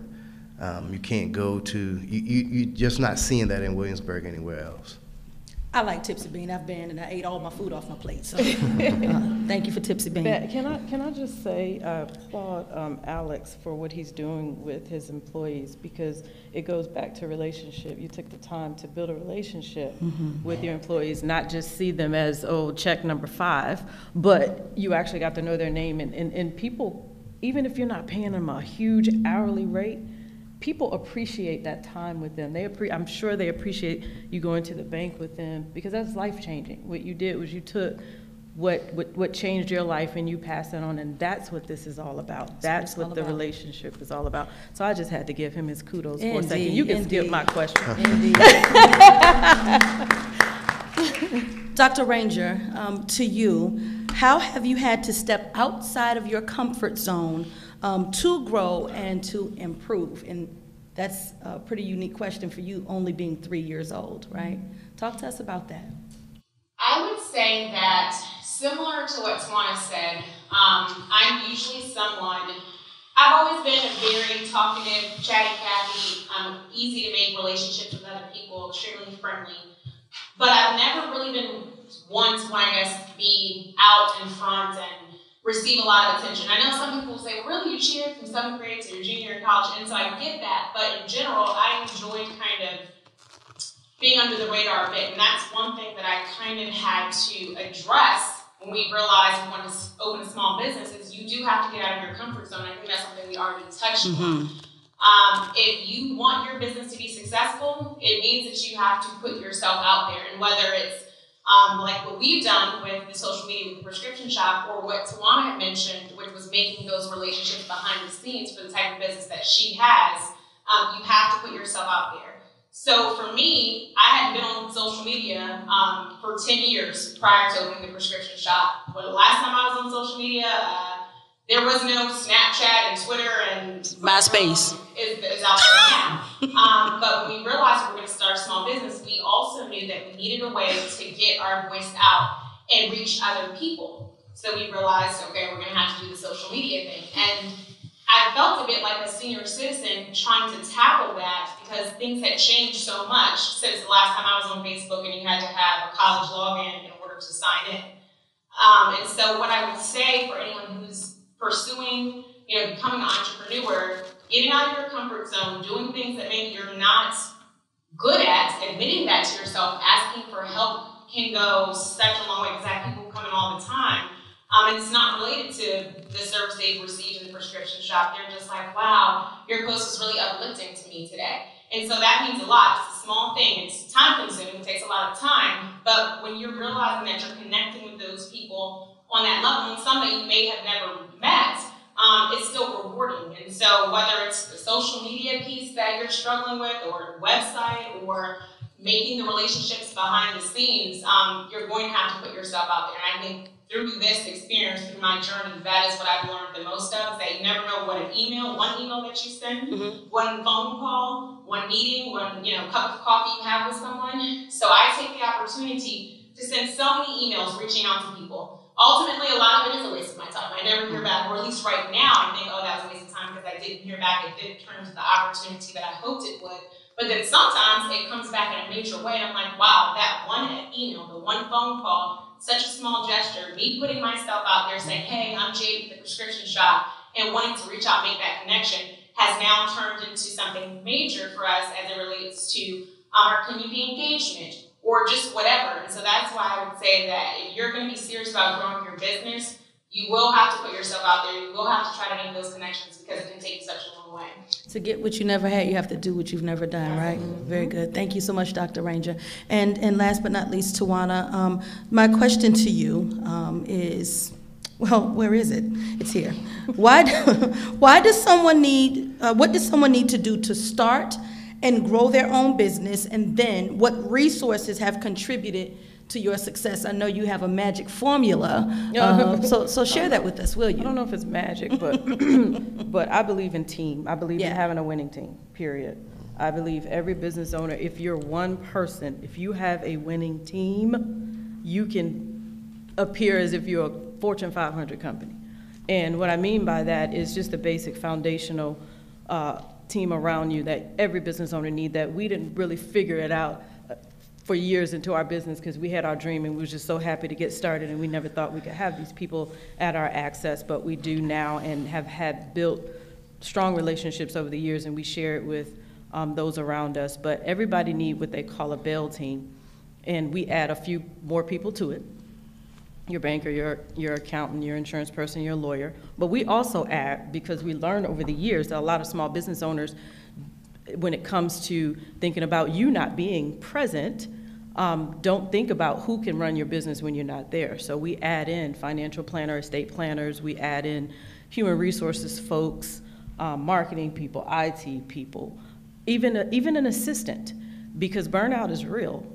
Um, you can't go to, you, you, you're just not seeing that in Williamsburg anywhere else. I like Tipsy Bean. I've been and I ate all my food off my plate. So uh, thank you for Tipsy Bean. can I can I just say uh, applaud um, Alex for what he's doing with his employees because it goes back to relationship. You took the time to build a relationship mm-hmm. with your employees, not just see them as oh check number five, but you actually got to know their name and, and, and people. Even if you're not paying them a huge hourly rate, people appreciate that time with them. They appre- I'm sure they appreciate you going to the bank with them because that's life changing. What you did was you took what, what, what changed your life and you passed it on, and that's what this is all about. That's, what, what the about. relationship is all about. So I just had to give him his kudos indeed, for a second. You can indeed. skip my question. Dr. Ranger, um, to you, how have you had to step outside of your comfort zone um, to grow and to improve? And that's a pretty unique question for you, only being three years old, right? Talk to us about that. I would say that similar to what Tawana said, um, I'm usually someone. I've always been a very talkative, chatty Cathy. I'm easy to make relationships with other people, extremely friendly. But I've never really been one to, I guess, be out in front and receive a lot of attention. I know some people say, well, really, you cheered from seventh grade to your junior in college, and so I get that, but in general, I enjoyed kind of being under the radar a bit, and that's one thing that I kind of had to address when we realized we wanted to open a small business is you do have to get out of your comfort zone. I think that's something we already touched mm-hmm. on. Um, if you want your business to be successful, it means that you have to put yourself out there, and whether it's um, like what we've done with the social media with the prescription shop, or what Tawana had mentioned, which was making those relationships behind the scenes for the type of business that she has, um, you have to put yourself out there. So for me, I hadn't been on social media um, for 10 years prior to opening the prescription shop. But the last time I was on social media, uh, there was no Snapchat and Twitter and MySpace. is, is out there now. um, but when we realized we were going to start a small business, we also knew that we needed a way to get our voice out and reach other people. So we realized, okay, we're going to have to do the social media thing. And I felt a bit like a senior citizen trying to tackle that because things had changed so much since the last time I was on Facebook and you had to have a college login in order to sign in. Um, and so what I would say for anyone who's pursuing, you know, becoming an entrepreneur, getting out of your comfort zone, doing things that maybe you're not good at, admitting that to yourself, asking for help can go such a long way because I have people coming all the time. Um, it's not related to the service they've received in the prescription shop. They're just like, wow, your post was really uplifting to me today. And so that means a lot. It's a small thing. It's time consuming. It takes a lot of time. But when you're realizing that you're connecting with those people on that level, and some that you may have never met, um, it's still rewarding. And so whether it's the social media piece that you're struggling with, or website, or making the relationships behind the scenes, um, you're going to have to put yourself out there. And I think through this experience, through my journey, that is what I've learned the most of, that you never know what an email, one email that you send, one phone call, one meeting, one, you know, cup of coffee you have with someone. So I take the opportunity to send so many emails reaching out to people. Ultimately, a lot of it is a waste of my time. I never hear back, or at least right now, I think, oh, that was a waste of time because I didn't hear back. It didn't turn into the opportunity that I hoped it would. But then sometimes it comes back in a major way, I'm like, wow, that one email, the one phone call, such a small gesture, me putting myself out there saying, hey, I'm Jade with the prescription shop, and wanting to reach out, make that connection, has now turned into something major for us as it relates to um, our community engagement or just whatever. And so that's why I would say that if you're going to be serious about growing your business, you will have to put yourself out there. You will have to try to make those connections because it can take you such a long way. To get what you never had, you have to do what you've never done, right? Very good. Thank you so much, Dr. Ranger. And, and last but not least, Tawana, um, my question to you um, is, well, where is it? It's here. Why, do, why does someone need, uh, what does someone need to do to start and grow their own business? And then what resources have contributed to your success? I know you have a magic formula. uh, so, so share that with us, will you? I don't know if it's magic, but but I believe in team. I believe Yeah. in having a winning team. Period. I believe every business owner, if you're one person, if you have a winning team, you can appear as if you're a Fortune 500 company. And what I mean by that is just the basic foundational uh, team around you that every business owner need. That we didn't really figure it out uh, for years into our business because we had our dream and we were just so happy to get started and we never thought we could have these people at our access, but we do now and have had built strong relationships over the years and we share it with um, those around us. But everybody need what they call a bail team, and we add a few more people to it. Your banker, your, your accountant, your insurance person, your lawyer. But we also add, because we learned over the years that a lot of small business owners when it comes to thinking about you not being present, um, don't think about who can run your business when you're not there. So we add in financial planner, estate planners, we add in human resources folks, um, marketing people, IT people, even, a, even an assistant, because burnout is real.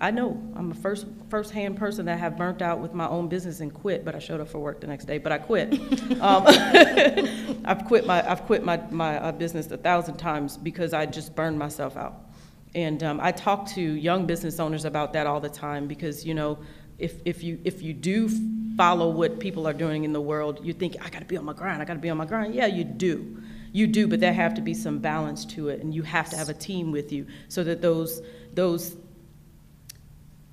I know I'm a first first-hand person that have burnt out with my own business and quit, but I showed up for work the next day. But I quit. um, I've quit my I've quit my my uh, business a thousand times because I just burned myself out. And um, I talk to young business owners about that all the time because you know if if you if you do follow what people are doing in the world, you think I got to be on my grind. I got to be on my grind. Yeah, you do. You do, but there have to be some balance to it, and you have to have a team with you so that those those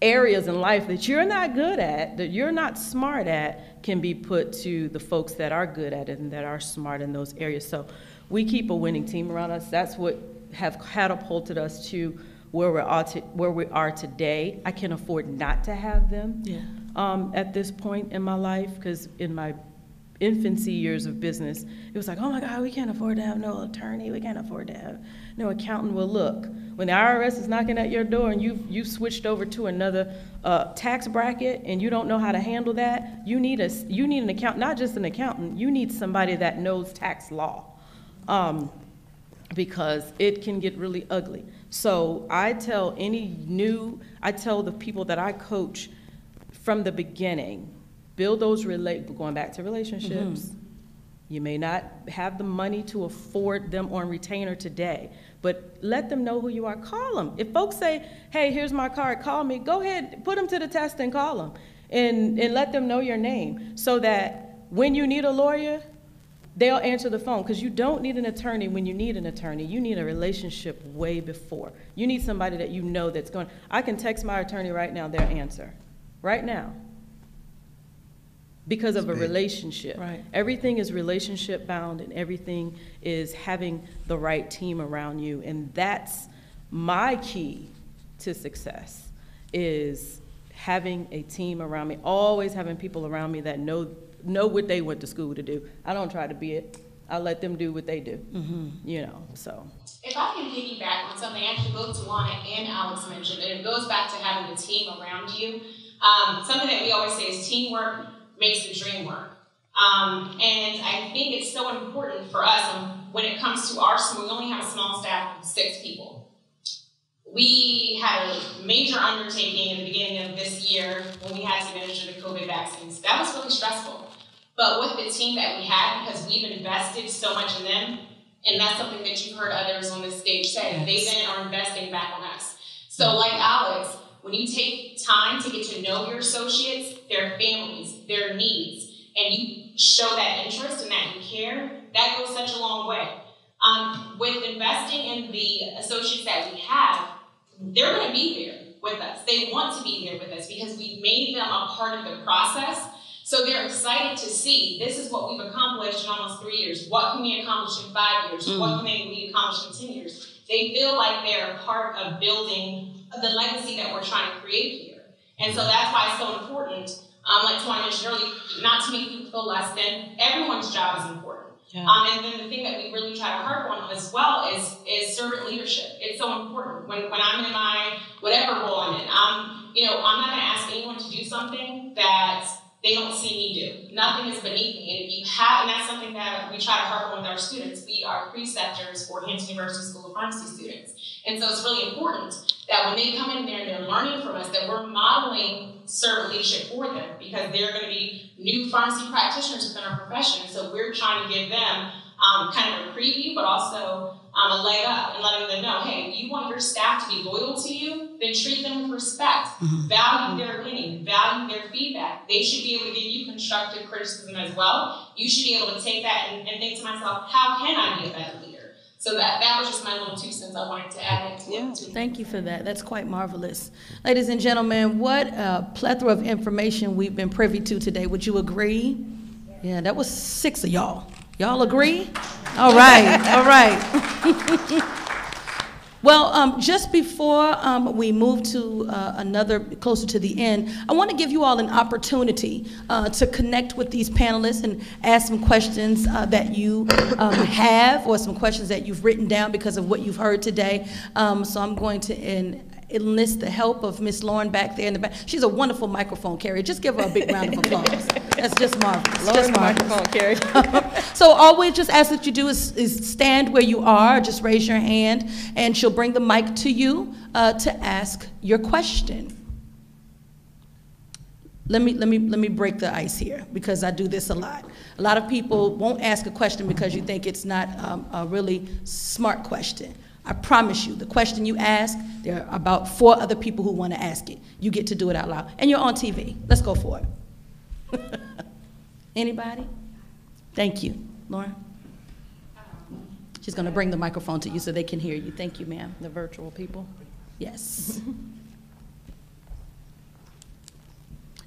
areas in life that you're not good at, that you're not smart at, can be put to the folks that are good at it and that are smart in those areas. So we keep a winning team around us. That's what have catapulted us to where we're all to, where we are today. I can afford not to have them Yeah. um, at this point in my life because in my infancy years of business, it was like, oh my God, we can't afford to have no attorney. We can't afford to have no accountant. will look, when the IRS is knocking at your door and you've, you've switched over to another uh, tax bracket and you don't know how to handle that, you need, a, you need an account, not just an accountant, you need somebody that knows tax law. Um, because it can get really ugly. So I tell any new, I tell the people that I coach from the beginning, build those relate, going back to relationships. You may not have the money to afford them on retainer today, but let them know who you are. Call them. If folks say, hey, here's my card, call me, go ahead, put them to the test and call them. And, and let them know your name so that when you need a lawyer, they'll answer the phone because you don't need an attorney when you need an attorney. You need a relationship way before. You need somebody that you know that's going, I can text my attorney right now, their answer, right now because of a relationship. Right. Everything is relationship bound and everything is having the right team around you. And that's my key to success is having a team around me, always having people around me that know know what they went to school to do. I don't try to be it. I let them do what they do. You know, so If I can piggyback on something actually both Tawana and Alex mentioned, and it goes back to having a team around you. Um, something that we always say is teamwork makes the dream work. Um, and I think it's so important for us um, when it comes to our school, we only have a small staff of six people. We had a major undertaking at the beginning of this year when we had to administer the COVID vaccines. That was really stressful. But with the team that we had, because we've invested so much in them, and that's something that you've heard others on this stage say, they then are investing back on us. So, like Alex, when you take time to get to know your associates, their families, their needs, and you show that interest and that you care, that goes such a long way. Um, with investing in the associates that we have, they're going to be there with us. They want to be there with us because we made them a part of the process. So they're excited to see this is what we've accomplished in almost three years. What can we accomplish in five years? What can we accomplish in ten years? They feel like they're a part of building the legacy that we're trying to create here. And so that's why it's so important. Um, like Twan mentioned earlier, not to make people feel less than. Everyone's job is important. Yeah. Um, and then the thing that we really try to harp on as well is is servant leadership. It's so important. When when I'm in my whatever role I'm in, I'm you know I'm not going to ask anyone to do something that they don't see me do. Nothing is beneath me. And if you have, and that's something that we try to harp on with our students. We are preceptors for Hampton University School of Pharmacy students, and so it's really important that when they come in there and they're learning from us, that we're modeling servant leadership for them because they're going to be new pharmacy practitioners within our profession. So we're trying to give them um, kind of a preview, but also um, a leg up and letting them know, hey, if you want your staff to be loyal to you, then treat them with respect. Value their opinion, value their feedback. They should be able to give you constructive criticism as well. You should be able to take that and, and think to myself, how can I be a better leader? So that, that was just my little two cents I wanted to add into it. Thank you for that. That's quite marvelous. Ladies and gentlemen, what a plethora of information we've been privy to today. Would you agree? Yeah, that was six of y'all. Y'all agree? All right, all right. Well, um, just before um, we move to uh, another, closer to the end, I want to give you all an opportunity uh, to connect with these panelists and ask some questions uh, that you um, have or some questions that you've written down because of what you've heard today. Um, so I'm going to en- enlist the help of Miss Lauren back there in the back. She's a wonderful microphone carrier. Just give her a big round of applause. That's just marvelous. just marvelous. Carrie. So all we just ask that you do is, is stand where you are, just raise your hand, and she'll bring the mic to you uh, to ask your question. Let me, let, me, let me break the ice here, because I do this a lot. A lot of people won't ask a question because you think it's not um, a really smart question. I promise you, the question you ask, there are about four other people who want to ask it. You get to do it out loud. And you're on TV. Let's go for it. Anybody? Thank you. Lauren? She's going to bring the microphone to you so they can hear you. Thank you, ma'am. The virtual people. Yes.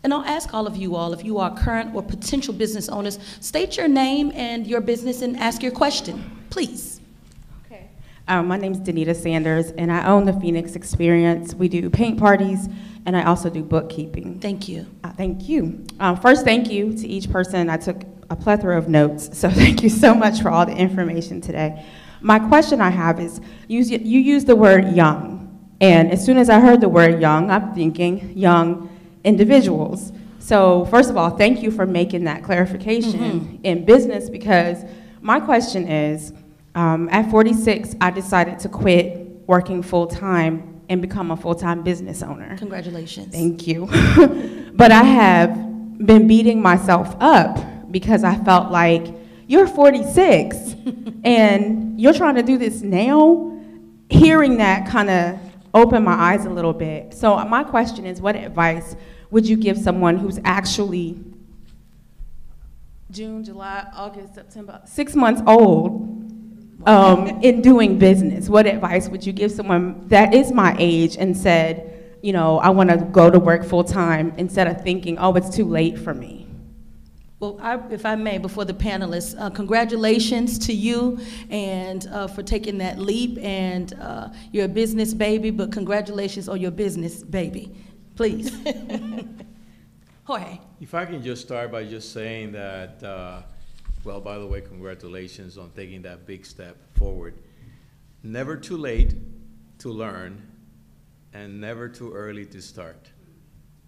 And I'll ask all of you all, if you are current or potential business owners, state your name and your business and ask your question, please. Um, my name is Danita Sanders, and I own the Phoenix Experience. We do paint parties, and I also do bookkeeping. Thank you. Uh, thank you. Um, first, thank you to each person. I took a plethora of notes, so thank you so much for all the information today. My question I have is you, you use the word young, and as soon as I heard the word young, I'm thinking young individuals. So, first of all, thank you for making that clarification in business because my question is um, at 46, I decided to quit working full-time and become a full-time business owner. Congratulations. Thank you. but I have been beating myself up because I felt like you're 46 and you're trying to do this now. Hearing that kind of opened my eyes a little bit. So, my question is what advice would you give someone who's actually June, July, August, September, six months old um, in doing business? What advice would you give someone that is my age and said, you know, I want to go to work full time instead of thinking, oh, it's too late for me? Well, I, if I may, before the panelists, uh, congratulations to you and uh, for taking that leap. And uh, you're a business baby, but congratulations on your business baby. Please. Jorge. If I can just start by just saying that, uh, well, by the way, congratulations on taking that big step forward. Never too late to learn, and never too early to start.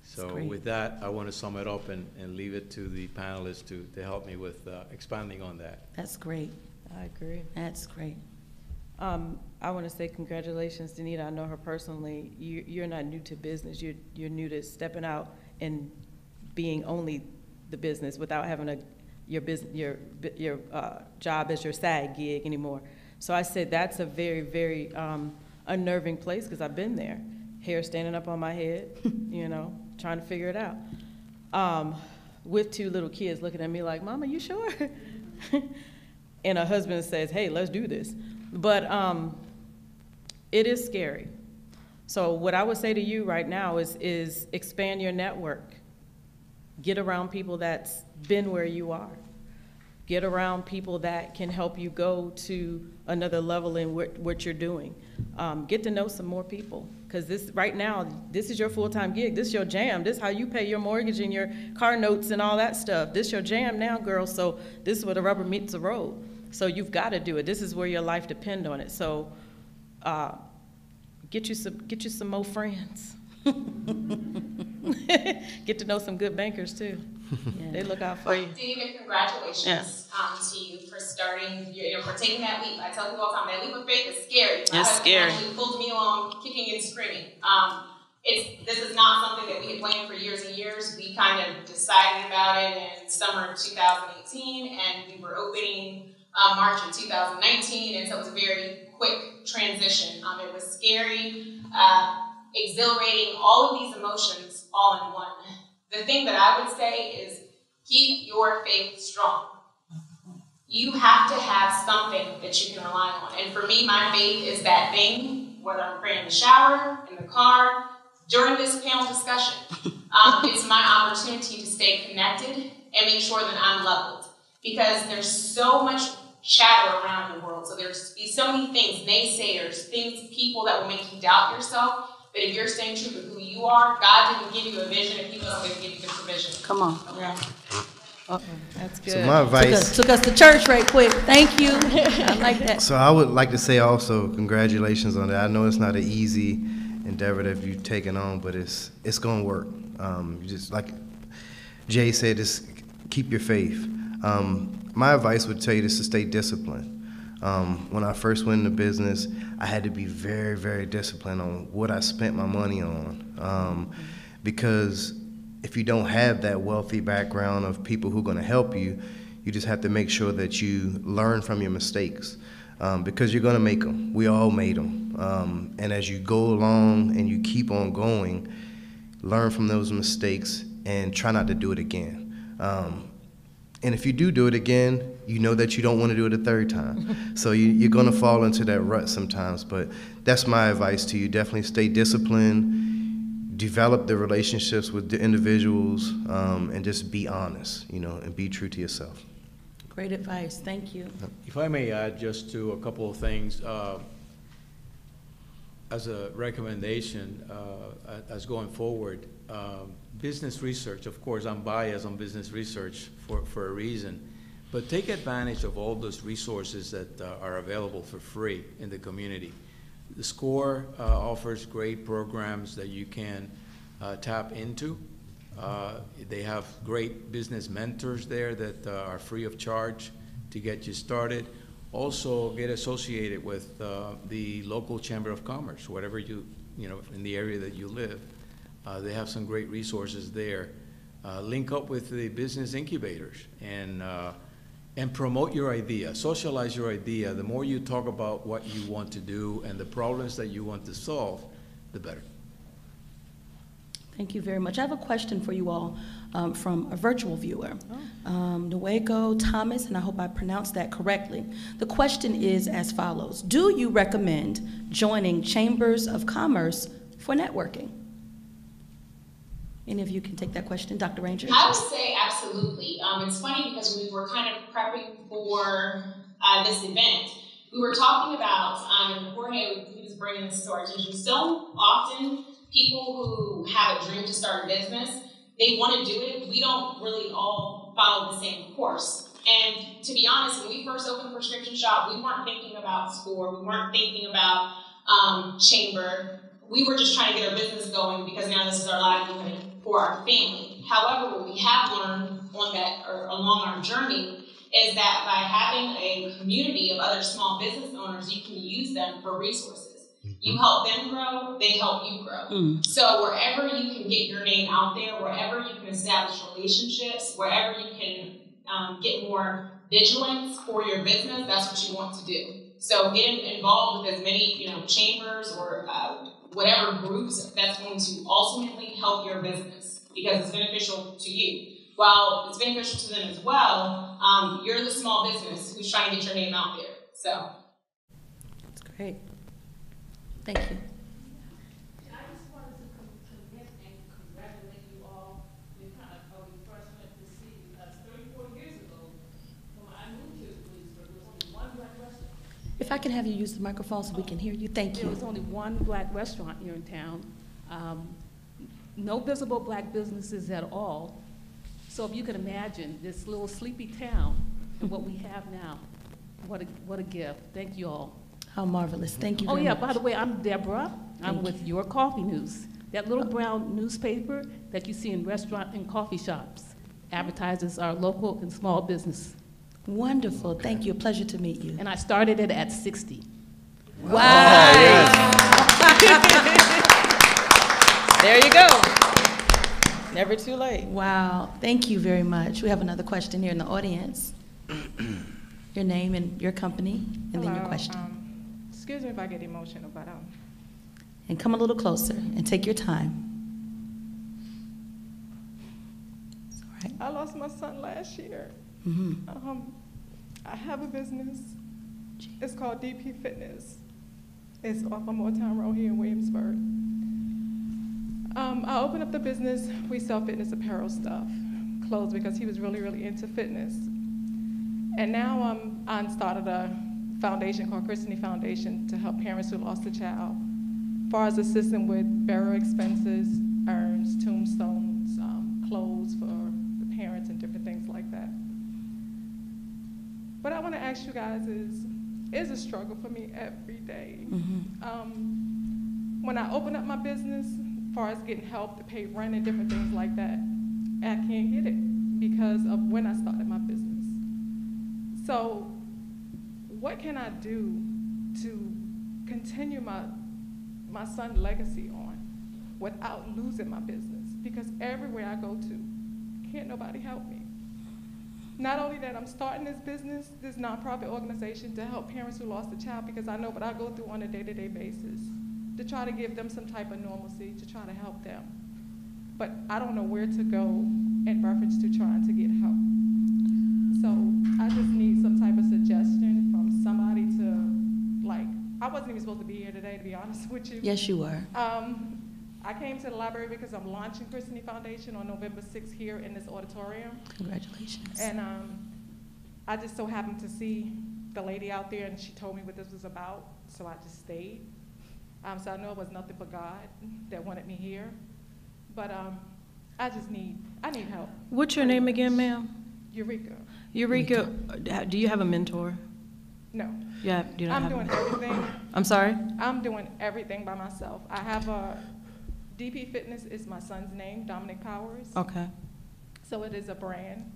So with that, I want to sum it up and, and leave it to the panelists to, to help me with uh, expanding on that. That's great. I agree. That's great. Um, I want to say congratulations, Danita. I know her personally. You, you're not new to business. You're, you're new to stepping out and being only the business without having a, your business, your, your uh, job as your side gig anymore. So I said that's a very, very um, unnerving place because I've been there. Hair standing up on my head, you know, trying to figure it out. Um, with two little kids looking at me like, Mama, you sure? and a husband says, Hey, let's do this. But um, it is scary. So what I would say to you right now is, is expand your network. Get around people that's been where you are. Get around people that can help you go to another level in what, what you're doing. Um, get to know some more people. Because this right now, this is your full-time gig. This is your jam. This is how you pay your mortgage and your car notes and all that stuff. This is your jam now, girl. So this is where the rubber meets the road. So you've got to do it. This is where your life depends on it. So uh, get you some get you some more friends. get to know some good bankers too. Yeah. They look out for you. Danita, congratulations um, to you for starting, you know, for taking that leap. I tell people all the time, that leap of faith is scary. My It's husband scary. Actually pulled me along, kicking and screaming. Um, it's this is not something that we had planned for years and years. We kind of decided about it in summer of 2018, and we were opening uh, March of 2019, and so it was a very quick transition. Um, it was scary, uh, exhilarating, all of these emotions all in one. The thing that I would say is keep your faith strong. You have to have something that you can rely on. And for me, my faith is that thing, whether I'm praying in the shower, in the car, during this panel discussion. Um, it's my opportunity to stay connected and make sure that I'm leveled. Because there's so much chatter around the world. So there's be so many things, naysayers, things, people that will make you doubt yourself. But if you're staying true to who you are, God didn't give you a vision if He wasn't going to give you the provision. Come on. Okay. That's good. So my Took us, advice. took us to church right quick. Thank you. I like that. So I would like to say also congratulations on that. I know it's not an easy endeavor that you've taken on, but it's it's gonna work. Um, you just like Jay said, just keep your faith. Um, my advice would tell you is to stay disciplined. Um, when I first went into business, I had to be very, very disciplined on what I spent my money on, um, because if you don't have that wealthy background of people who are going to help you, you just have to make sure that you learn from your mistakes um, because you're going to make them. We all made them. Um, and as you go along and you keep on going, learn from those mistakes and try not to do it again. Um, and if you do do it again, you know that you don't want to do it a third time. so you, you're going to fall into that rut sometimes. But that's my advice to you. Definitely stay disciplined, develop the relationships with the individuals, um, and just be honest, you know, and be true to yourself. Great advice. Thank you. If I may add just to a couple of things, uh, as a recommendation, uh, as going forward, um, business research, of course, I'm biased on business research for, for a reason, but take advantage of all those resources that uh, are available for free in the community. The SCORE uh, offers great programs that you can uh, tap into. Uh, They have great business mentors there that uh, are free of charge to get you started. also get associated with uh, the local Chamber of Commerce, whatever you, you know, in the area that you live. They have some great resources there. Link up with the business incubators and, and promote your idea, socialize your idea. The more you talk about what you want to do and the problems that you want to solve, the better. Thank you very much. I have a question for you all um, from a virtual viewer. Um, Nuego Thomas, and I hope I pronounced that correctly. The question is as follows Do you recommend joining chambers of commerce for networking? Any of you can take that question, Dr. Ranger? I would say absolutely. Um, it's funny because we were kind of prepping for uh, this event, we were talking about, um, Jorge he was bringing this to our attention. So often, people who have a dream to start a business, they want to do it. We don't really all follow the same course. And to be honest, when we first opened prescription shop, we weren't thinking about SCORE, we weren't thinking about um, chamber. We were just trying to get our business going because now this is our livelihood for our family. However, what we have learned on that or along our journey is that by having a community of other small business owners, you can use them for resources. You help them grow, they help you grow. Mm. So wherever you can get your name out there, wherever you can establish relationships, wherever you can um, get more vigilance for your business, that's what you want to do. So get involved with as many, you know, chambers or uh, whatever groups that's going to ultimately help your business because it's beneficial to you. While it's beneficial to them as well, um, you're the small business who's trying to get your name out there. So. That's great. Thank you. I just wanted to com- commit and congratulate you all. It's kind of a refreshment to see, because thirty-four years ago, when I moved here to Williamsburg, there was only one black restaurant. If I can have you use the microphone so we can hear you, thank you. There you. was only one black restaurant here in town. Um, No visible black businesses at all. So if you can imagine this little sleepy town and what we have now, what a, what a gift. Thank you all. How marvelous. Thank you Oh, yeah, much. by the way, I'm Deborah. I'm Thank with Your Coffee News. That little brown newspaper that you see in restaurant and coffee shops advertises our local and small business. Wonderful. Thank you. A pleasure to meet you. And I started it at 60. Wow! There you go. Never too late. Wow. Thank you very much. We have another question here in the audience. Your name and your company, and then your question. um, Excuse me if I get emotional, but um, And come a little closer and take your time. It's all right. I lost my son last year. Mhm. Um, I have a business. It's called DP Fitness. It's off of Mooretown Road here in Williamsburg. Um, I opened up the business. We sell fitness apparel stuff, clothes, because he was really, really into fitness. And now I'm, I started a foundation called Christine Foundation to help parents who lost a child, as far as assisting with burial expenses, urns, tombstones, um, clothes for the parents, and different things like that. What I want to ask you guys is, it's a struggle for me every day. Mhm. Um, when I open up my business, as far as getting help to pay rent and different things like that, I can't get it because of when I started my business. So, what can I do to continue my my son's legacy on without losing my business? Because everywhere I go to, can't nobody help me. Not only that, I'm starting this business, this nonprofit organization to help parents who lost a child because I know what I go through on a day-to-day basis to try to give them some type of normalcy, to try to help them. But I don't know where to go in reference to trying to get help. So I just need some type of suggestion from somebody to, like, I wasn't even supposed to be here today, to be honest with you. Yes, you were. Um, I came to the library because I'm launching Christine Foundation on November 6th here in this auditorium. Congratulations. And um, I just so happened to see the lady out there, and she told me what this was about, so I just stayed. Um, so I know it was nothing but God that wanted me here. But um, I just need, I need help. What's your name again, ma'am? Eureka. Eureka, uh, do you have a mentor? No. Yeah, do you not I'm have doing a- everything. I'm sorry? I'm doing everything by myself. I have a, DP Fitness is my son's name, Dominic Powers. Okay. So it is a brand.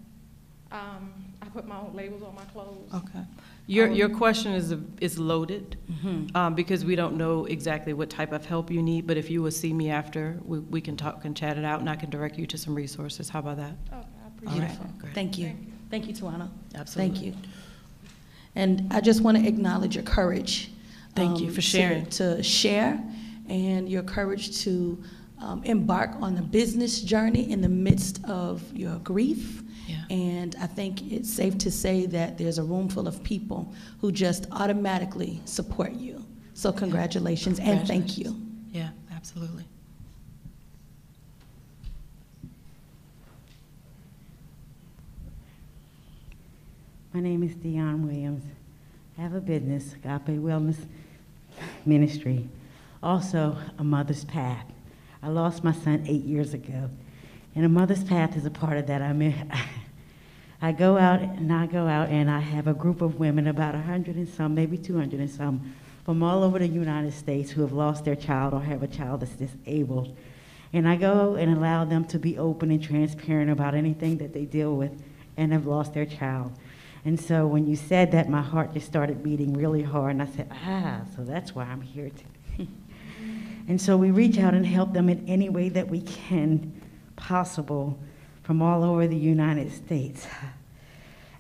Um, I put my own labels on my clothes. Okay. Your, Um, your question is, is loaded, Mhm. um, because we don't know exactly what type of help you need, but if you will see me after, we, we can talk and chat it out, and I can direct you to some resources. How about that? Okay, I All appreciate right. it. Great. Thank you. Thank you. Thank you, Tawana. Absolutely. Thank you. And I just want to acknowledge your courage. Thank you um, for to- sharing. To share and your courage to um, embark on a business journey in the midst of your grief. Yeah. And I think it's safe to say that there's a room full of people who just automatically support you. So congratulations and thank you. Yeah, absolutely. My name is Dion Williams. I have a business, Agape Wellness Ministry. Also, a mother's path. I lost my son eight years ago, and a mother's path is a part of that. I mean, I go out and I go out and I have a group of women, about 100 and some, maybe 200 and some, from all over the United States who have lost their child or have a child that's disabled. And I go and allow them to be open and transparent about anything that they deal with and have lost their child. And so when you said that, my heart just started beating really hard, and I said, ah, so that's why I'm here today. And so we reach out and help them in any way that we can possible from all over the United States.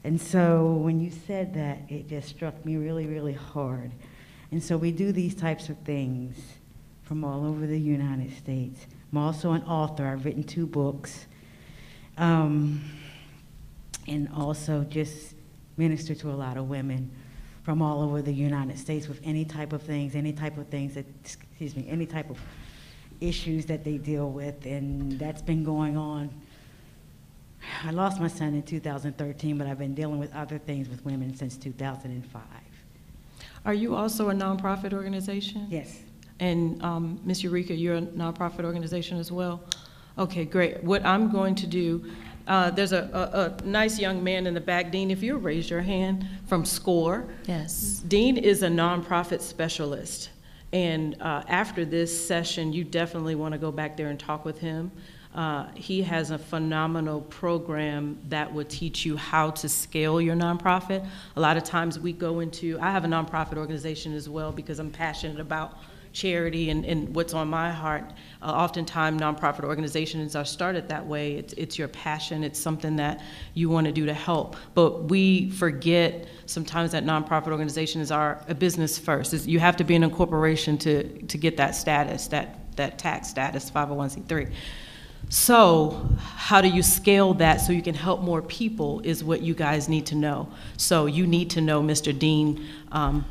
And so when you said that, it just struck me really, really hard. And so we do these types of things from all over the United States. I'm also an author. I've written two books. Um, and also just minister to a lot of women from all over the United States with any type of things, any type of things that, excuse me, any type of issues that they deal with. And that's been going on. I lost my son in 2013, but I've been dealing with other things with women since 2005. Are you also a nonprofit organization? Yes. And um, Ms. Eureka, you're a nonprofit organization as well? Okay, great. What I'm going to do, uh, there's a, a, a nice young man in the back, Dean, if you'll raise your hand, from SCORE. Yes. Dean is a nonprofit specialist. And uh, after this session, you definitely want to go back there and talk with him. Uh, he has a phenomenal program that will teach you how to scale your nonprofit. A lot of times we go into, I have a nonprofit organization as well because I'm passionate about charity and, and what's on my heart. Uh, oftentimes, nonprofit organizations are started that way. It's, it's your passion, it's something that you want to do to help. But we forget sometimes that nonprofit organizations are a business first. It's, you have to be in a corporation to, to get that status, that, that tax status, 501c3. So, how do you scale that so you can help more people is what you guys need to know. So, you need to know Mr. Dean. Um,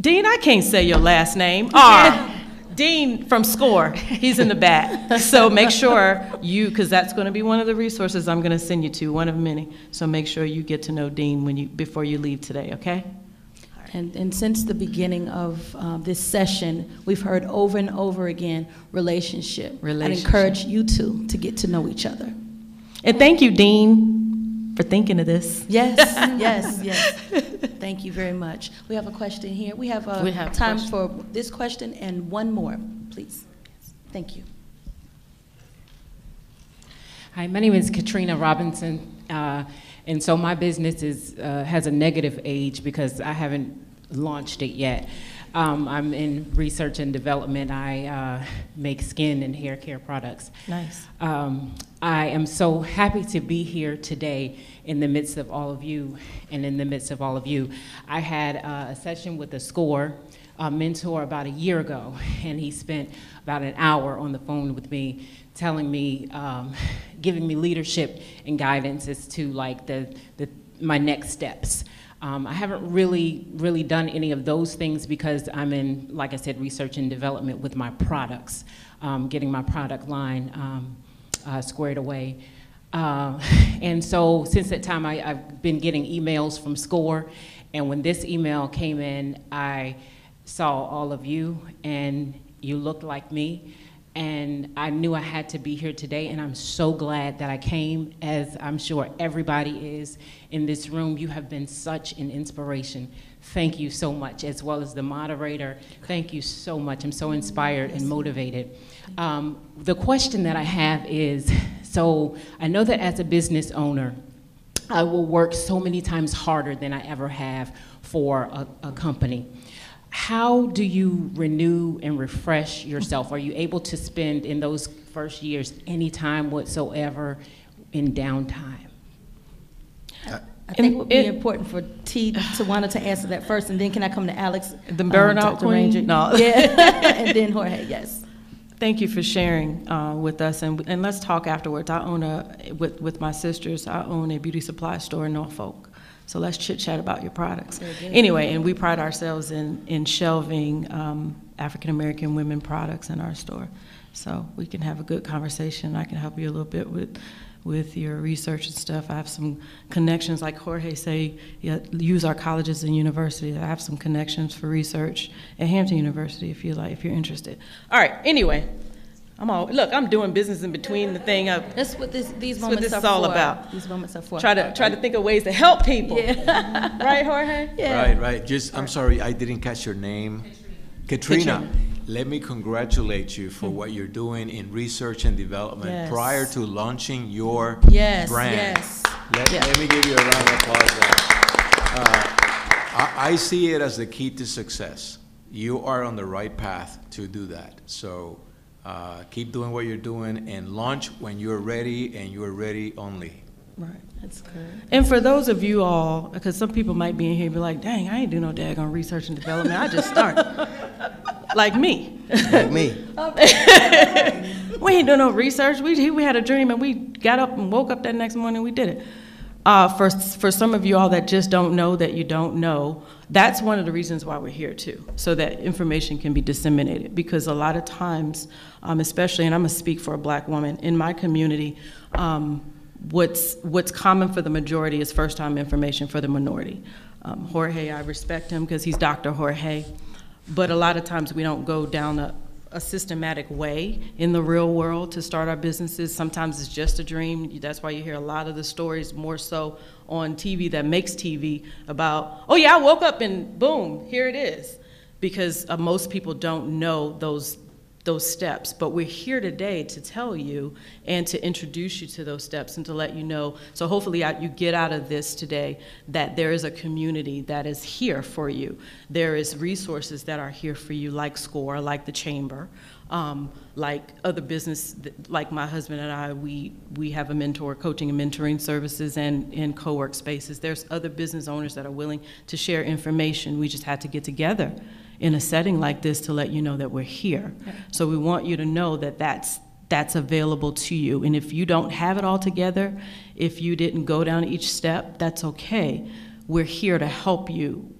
Dean, I can't say your last name. R. Dean from SCORE. He's in the back. So, make sure you, because that's going to be one of the resources I'm going to send you to, one of many. So, make sure you get to know Dean when you, before you leave today, okay? And, and since the beginning of uh, this session, we've heard over and over again relationship. Relationship. I'd encourage you two to get to know each other. And thank you, Dean, for thinking of this. Yes, yes, yes. Thank you very much. We have a question here. We have, uh, We have a time question. for this question and one more, please. Thank you. Hi, my name is Katrina Robinson, uh, and so my business is, uh, has a negative age because I haven't launched it yet. Um, I'm in research and development. I uh, make skin and hair care products. Nice. Um, I am so happy to be here today in the midst of all of you and in the midst of all of you. I had uh, a session with a SCORE uh, mentor about a year ago, and he spent about an hour on the phone with me telling me, um, giving me leadership and guidance as to like the, the my next steps. Um, I haven't really, really done any of those things because I'm in, like I said, research and development with my products, um, getting my product line um, uh, squared away. Uh, and so since that time, I, I've been getting emails from SCORE, and when this email came in, I saw all of you, and you looked like me, and I knew I had to be here today, and I'm so glad that I came, as I'm sure everybody is in this room. You have been such an inspiration. Thank you so much, as well as the moderator. Thank you so much. I'm so inspired and motivated. Um, the question that I have is, so I know that as a business owner, I will work so many times harder than I ever have for a, a company. How do you renew and refresh yourself? Are you able to spend in those first years any time whatsoever in downtime? I think it would be it- important for T, Tawana to answer that first, and then can I come to Alex? The um, burnout Dr. queen? Ranger? No. Yeah, and then Jorge, yes. Thank you for sharing uh, with us, and, and let's talk afterwards. I own a, with, with my sisters, I own a beauty supply store in Norfolk. So let's chit chat about your products. Anyway, and we pride ourselves in, in shelving um, African American women products in our store. So we can have a good conversation. I can help you a little bit with, with your research and stuff. I have some connections, like Jorge say, use our colleges and universities. I have some connections for research at Hampton University if you like, if you're interested. All right. Anyway, I'm all look. I'm doing business in between the thing. Of, That's what this, these That's what moments this are is all for. about. These moments are for. try to try to think of ways to help people. right, Jorge? Yeah. Right, right. Just, I'm sorry, I didn't catch your name. Katrina. Katrina. Let me congratulate you for what you're doing in research and development Yes. prior to launching your Yes, brand. yes. Let, Yeah. let me give you a round of applause. there. Uh, I, I see it as the key to success. You are on the right path to do that. So uh, keep doing what you're doing and launch when you're ready and you're ready only. Right. That's good. And for those of you all, because some people might be in here and be like, dang, I ain't do no daggone research and development. I just started. like me. Like me. we ain't doing no research. We, we had a dream and we got up and woke up that next morning and we did it. Uh, for, for some of you all that just don't know that you don't know, that's one of the reasons why we're here too, so that information can be disseminated. Because a lot of times, um, especially, and I'm gonna speak for a black woman, in my community, um, what's, what's common for the majority is first-time information for the minority. Um, Jorge, I respect him because he's Dr. Jorge, but a lot of times we don't go down a, a systematic way in the real world to start our businesses. Sometimes it's just a dream. That's why you hear a lot of the stories more so on TV that makes TV about, oh yeah, I woke up and boom, here it is. Because uh, most people don't know those those steps. But we're here today to tell you and to introduce you to those steps and to let you know. So hopefully you get out of this today that there is a community that is here for you. There is resources that are here for you, like SCORE, like the Chamber. Um, like other business, like my husband and I, we, we have a mentor, coaching and mentoring services and, and co-work spaces. There's other business owners that are willing to share information. We just had to get together in a setting like this to let you know that we're here. So we want you to know that that's that's available to you. And if you don't have it all together, if you didn't go down each step, that's okay. We're here to help you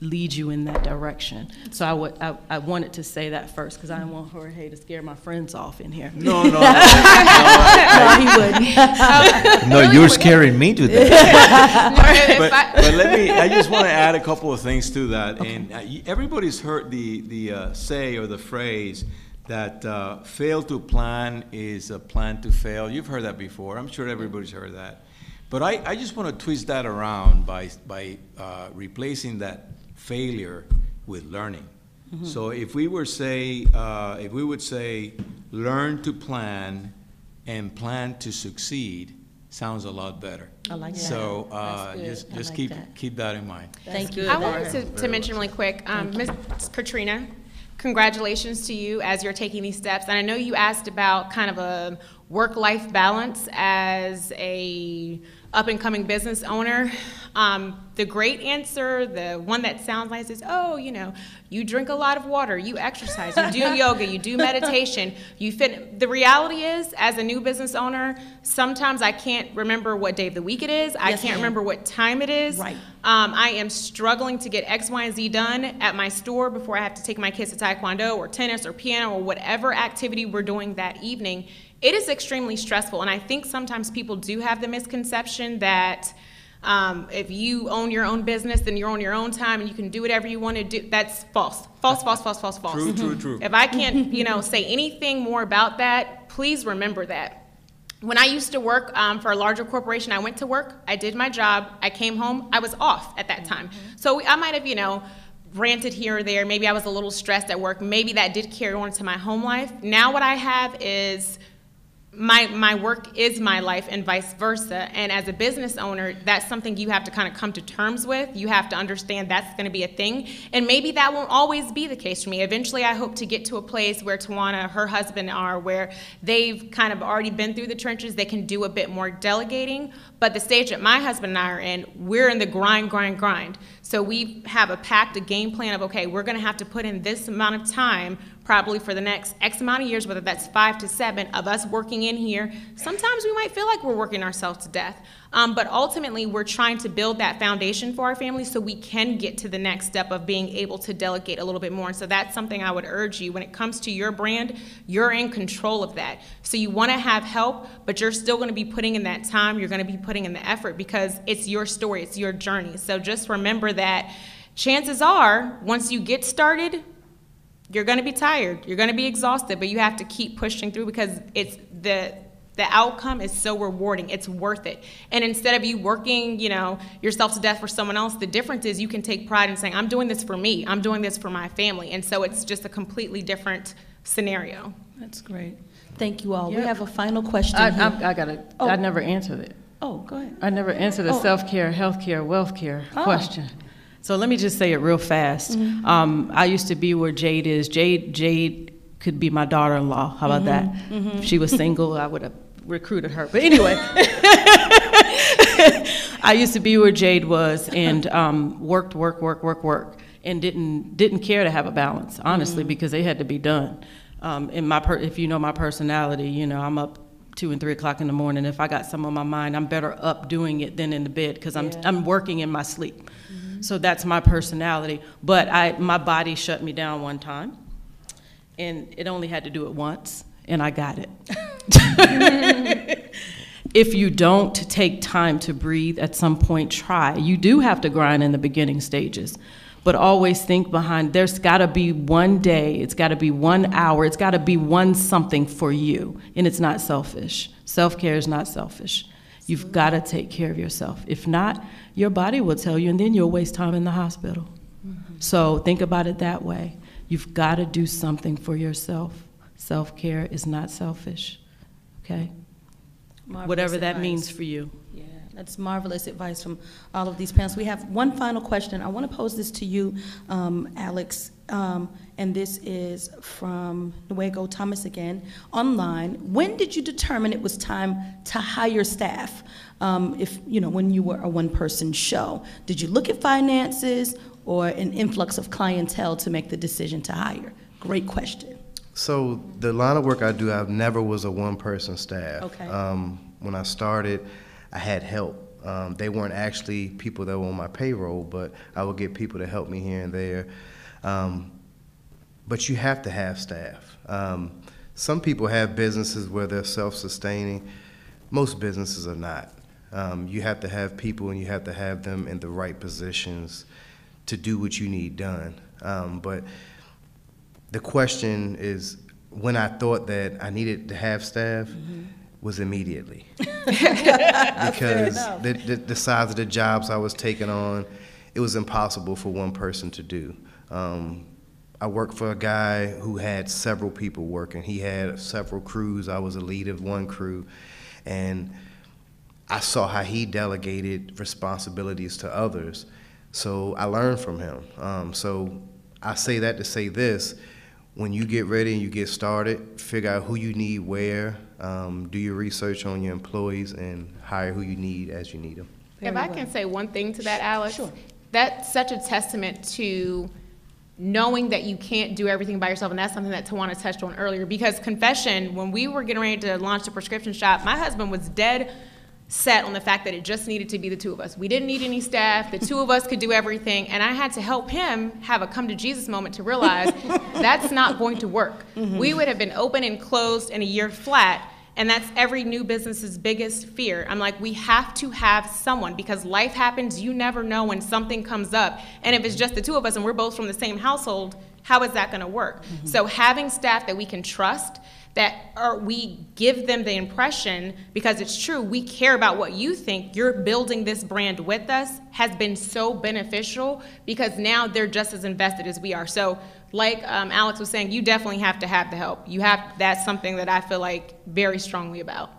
lead you in that direction. So I would I, I wanted to say that first because I didn't want Jorge to scare my friends off in here. No, no, no. No, he wouldn't. No, you're scaring me to death. If but, but let me. I just want to add a couple of things to that. And uh, everybody's heard the the uh, say or the phrase that uh, fail to plan is a plan to fail. You've heard that before. I'm sure everybody's heard that. But I, I just want to twist that around by by uh, replacing that failure with learning. So if we were say, uh, if we would say, learn to plan and plan to succeed, sounds a lot better. I like that. So, uh, just, just like keep, that. keep that in mind. Thank you. I wanted to, to mention really quick, um, Ms. Katrina, congratulations to you as you're taking these steps. And I know you asked about kind of a work-life balance as a up-and-coming business owner. Um, the great answer, the one that sounds nice is, oh, you know, you drink a lot of water, you exercise, you do yoga, you do meditation, you fit. The reality is, as a new business owner, sometimes I can't remember what day of the week it is. I Yes, can't remember what time it is. Right. Um, I am struggling to get X, Y, and Z done at my store before I have to take my kids to taekwondo or tennis or piano or whatever activity we're doing that evening. It is extremely stressful, and I think sometimes people do have the misconception that um, if you own your own business, then you're on your own time and you can do whatever you want to do. That's false. False, false, false, false, false. True, true, true. If I can't, you know, say anything more about that, please remember that. When I used to work um, for a larger corporation, I went to work, I did my job, I came home, I was off at that time. So I might have, you know, ranted here or there. Maybe I was a little stressed at work. Maybe that did carry on to my home life. Now what I have is my my work is my life and vice versa. And as a business owner that's something you have to kind of come to terms with. You have to understand that's going to be a thing. And maybe that won't always be the case for me. Eventually i hope to get to a place where tawana her husband are where they've kind of already been through the trenches. They can do a bit more delegating. But the stage that my husband and i are in we're in the grind grind grind. So we have a packed a game plan of okay we're going to have to put in this amount of time probably for the next X amount of years, whether that's five to seven of us working in here. Sometimes we might feel like we're working ourselves to death. Um, but ultimately, we're trying to build that foundation for our family so we can get to the next step of being able to delegate a little bit more. And so that's something I would urge you. When it comes to your brand, you're in control of that. So you want to have help, but you're still going to be putting in that time, you're going to be putting in the effort because it's your story, it's your journey. So just remember that chances are, once you get started, you're going to be tired you're going to be exhausted but you have to keep pushing through because it's the the outcome is so rewarding it's worth it and instead of you working you know yourself to death for someone else the difference is you can take pride in saying i'm doing this for me i'm doing this for my family and so it's just a completely different scenario that's great thank you all we have a final question I, here. I, I gotta. Oh. I never answered it. oh go ahead I never answered the Oh. self-care, healthcare, wealth care Oh. question. So let me just say it real fast. Mhm. Um, I used to be where Jade is. Jade, Jade could be my daughter-in-law. How about that? Mhm, If she was single, I would have recruited her. But anyway, I used to be where Jade was and um, worked, work, work, work, work, and didn't didn't care to have a balance, honestly, because they had to be done. Um, and my per- if you know my personality, you know I'm up two and three o'clock in the morning. If I got some on my mind, I'm better up doing it than in the bed because I'm Yeah. I'm working in my sleep. So that's my personality. But I my body shut me down one time, and it only had to do it once, and I got it. if you don't take time to breathe at some point try you do have to grind in the beginning stages but always think behind there's got to be one day it's got to be one hour it's got to be one something for you and it's not selfish self-care is not selfish you've got to take care of yourself if not your body will tell you and then you'll waste time in the hospital so think about it that way you've got to do something for yourself self-care is not selfish okay Marvelous whatever that advice. means for you. Yeah, that's marvelous advice from all of these panelists. We have one final question. I want to pose this to you, um, Alex, um, and this is from Nuego Thomas again, online. When did you determine it was time to hire staff? Um, if, you know, when you were a one-person show, did you look at finances or an influx of clientele to make the decision to hire? Great question. So the line of work I do, I've never was a one-person staff. Okay. Um, when I started, I had help. Um, they weren't actually people that were on my payroll, but I would get people to help me here and there. Um, but you have to have staff. Um, some people have businesses where they're self-sustaining. Most businesses are not. Um, you have to have people, and you have to have them in the right positions to do what you need done. Um, but the question is when I thought that I needed to have staff was immediately because the, the, the size of the jobs I was taking on, it was impossible for one person to do. Um, I worked for a guy who had several people working. He had several crews. I was a lead of one crew, and I saw how he delegated responsibilities to others. So I learned from him. Um, so I say that to say this when you get ready and you get started, figure out who you need where, um, do your research on your employees, and hire who you need as you need them. If I can say one thing to that, Alex, that's such a testament to knowing that you can't do everything by yourself, and that's something that Tawana touched on earlier. Because confession, when we were getting ready to launch the prescription shop, my husband was dead set on the fact that it just needed to be the two of us. We didn't need any staff. The two of us could do everything, and I had to help him have a come to Jesus moment to realize that's not going to work. We would have been open and closed in a year flat. And that's every new business's biggest fear. I'm like, we have to have someone because life happens. You never know when something comes up. And if it's just the two of us and we're both from the same household, how is that going to work? So having staff that we can trust that are, we give them the impression because it's true we care about what you think you're building this brand with us has been so beneficial because now they're just as invested as we are so like um, alex was saying you definitely have to have the help you have that's something that i feel like very strongly about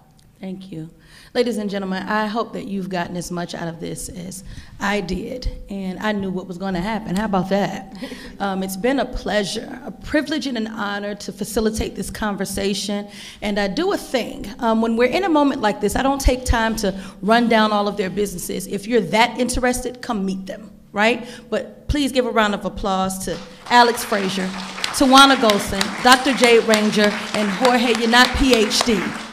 Thank you. Ladies and gentlemen, I hope that you've gotten as much out of this as I did, and I knew what was going to happen. How about that? Um, it's been a pleasure, a privilege, and an honor to facilitate this conversation. And I do a thing. Um, when we're in a moment like this, I don't take time to run down all of their businesses. If you're that interested, come meet them, right? But please give a round of applause to Alex Frazier, Tawana Golson, Dr. Jade Ranger, and Jorge Yanat, PhD.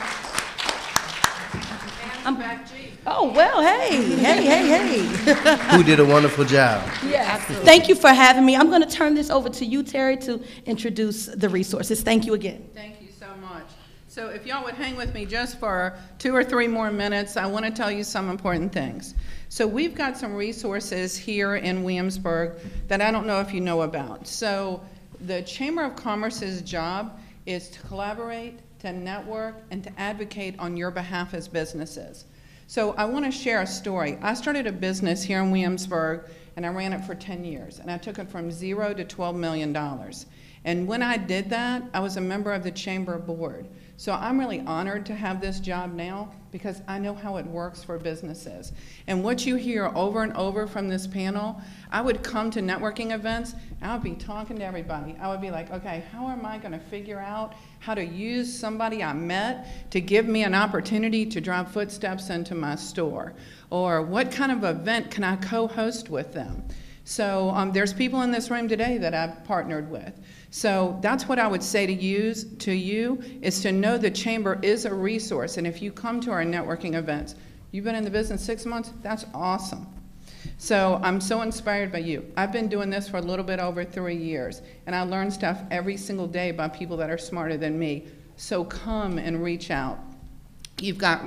I'm, back, gee. oh, well, hey, hey, hey, hey. Who did a wonderful job. Yes. Thank you for having me. I'm going to turn this over to you, Terry, to introduce the resources. Thank you again. Thank you so much. So if y'all would hang with me just for two or three more minutes, I want to tell you some important things. So we've got some resources here in Williamsburg that I don't know if you know about. So the Chamber of Commerce's job is to collaborate, to network, and to advocate on your behalf as businesses. So I want to share a story. I started a business here in Williamsburg, and I ran it for 10 years, and I took it from zero to $12 million. And when I did that, I was a member of the chamber board. So I'm really honored to have this job now because I know how it works for businesses. And what you hear over and over from this panel, I would come to networking events, I would be talking to everybody. I would be like, okay, how am I going to figure out how to use somebody I met to give me an opportunity to drive footsteps into my store? Or what kind of event can I co host with them? So um, there's people in this room today that I've partnered with. So that's what I would say to use to you is to know the chamber is a resource. And if you come to our networking events, you've been in the business six months, that's awesome. So I'm so inspired by you. I've been doing this for a little bit over three years, and I learn stuff every single day by people that are smarter than me. So come and reach out. You've got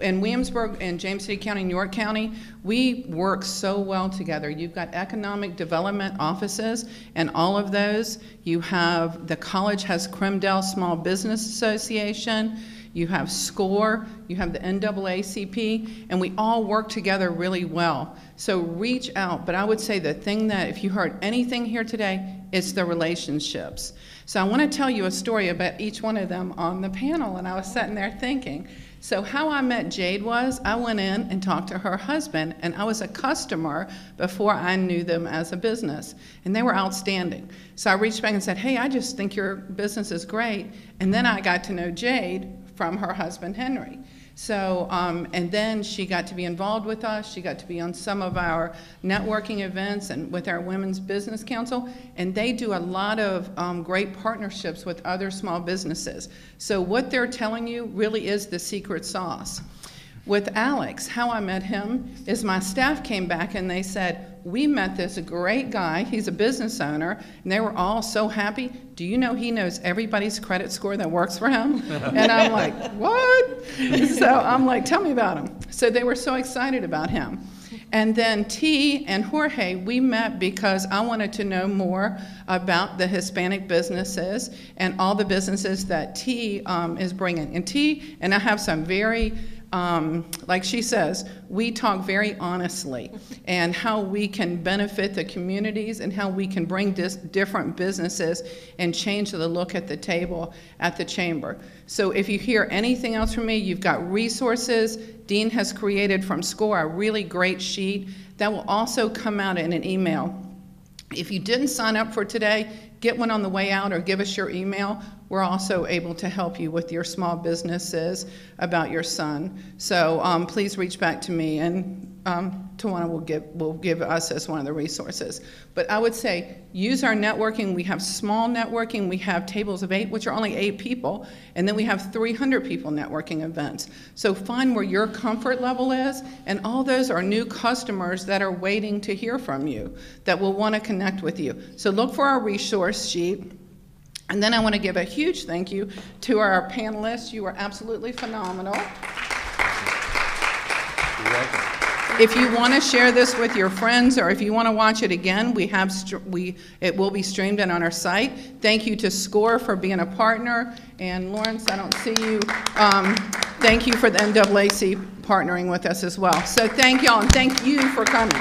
in Williamsburg and James City County, and York County, we work so well together. You've got economic development offices, and all of those. You have the college has Cremdell Small Business Association. You have SCORE. You have the NAACP, and we all work together really well. So reach out. But I would say the thing that, if you heard anything here today, it's the relationships. So I want to tell you a story about each one of them on the panel, and I was sitting there thinking. So, how I met Jade was I went in and talked to her husband, and I was a customer before I knew them as a business. And they were outstanding. So, I reached back and said, Hey, I just think your business is great. And then I got to know Jade from her husband, Henry. So, um, and then she got to be involved with us. She got to be on some of our networking events and with our Women's Business Council. And they do a lot of um, great partnerships with other small businesses. So, what they're telling you really is the secret sauce. With Alex, how I met him is my staff came back and they said, We met this great guy. He's a business owner. And they were all so happy. Do you know he knows everybody's credit score that works for him? and I'm like, What? so I'm like, Tell me about him. So they were so excited about him. And then T and Jorge, we met because I wanted to know more about the Hispanic businesses and all the businesses that T um, is bringing. And T, and I have some very um, like she says, we talk very honestly and how we can benefit the communities and how we can bring different businesses and change the look at the table at the chamber. So if you hear anything else from me, you've got resources. Dean has created from SCORE a really great sheet that will also come out in an email. If you didn't sign up for today, get one on the way out or give us your email. We're also able to help you with your small businesses about your son. So um, please reach back to me, and um, Tawana will give, will give us as one of the resources. But I would say use our networking. We have small networking. We have tables of eight, which are only eight people, and then we have 300 people networking events. So find where your comfort level is, and all those are new customers that are waiting to hear from you that will want to connect with you. So look for our resource sheet. And then I want to give a huge thank you to our panelists. You are absolutely phenomenal. If you want to share this with your friends, or if you want to watch it again, we have, we, it will be streamed and on our site. Thank you to SCORE for being a partner, and Lawrence, I don't see you. Um, Thank you for the NAACP partnering with us as well. So thank y'all, and thank you for coming.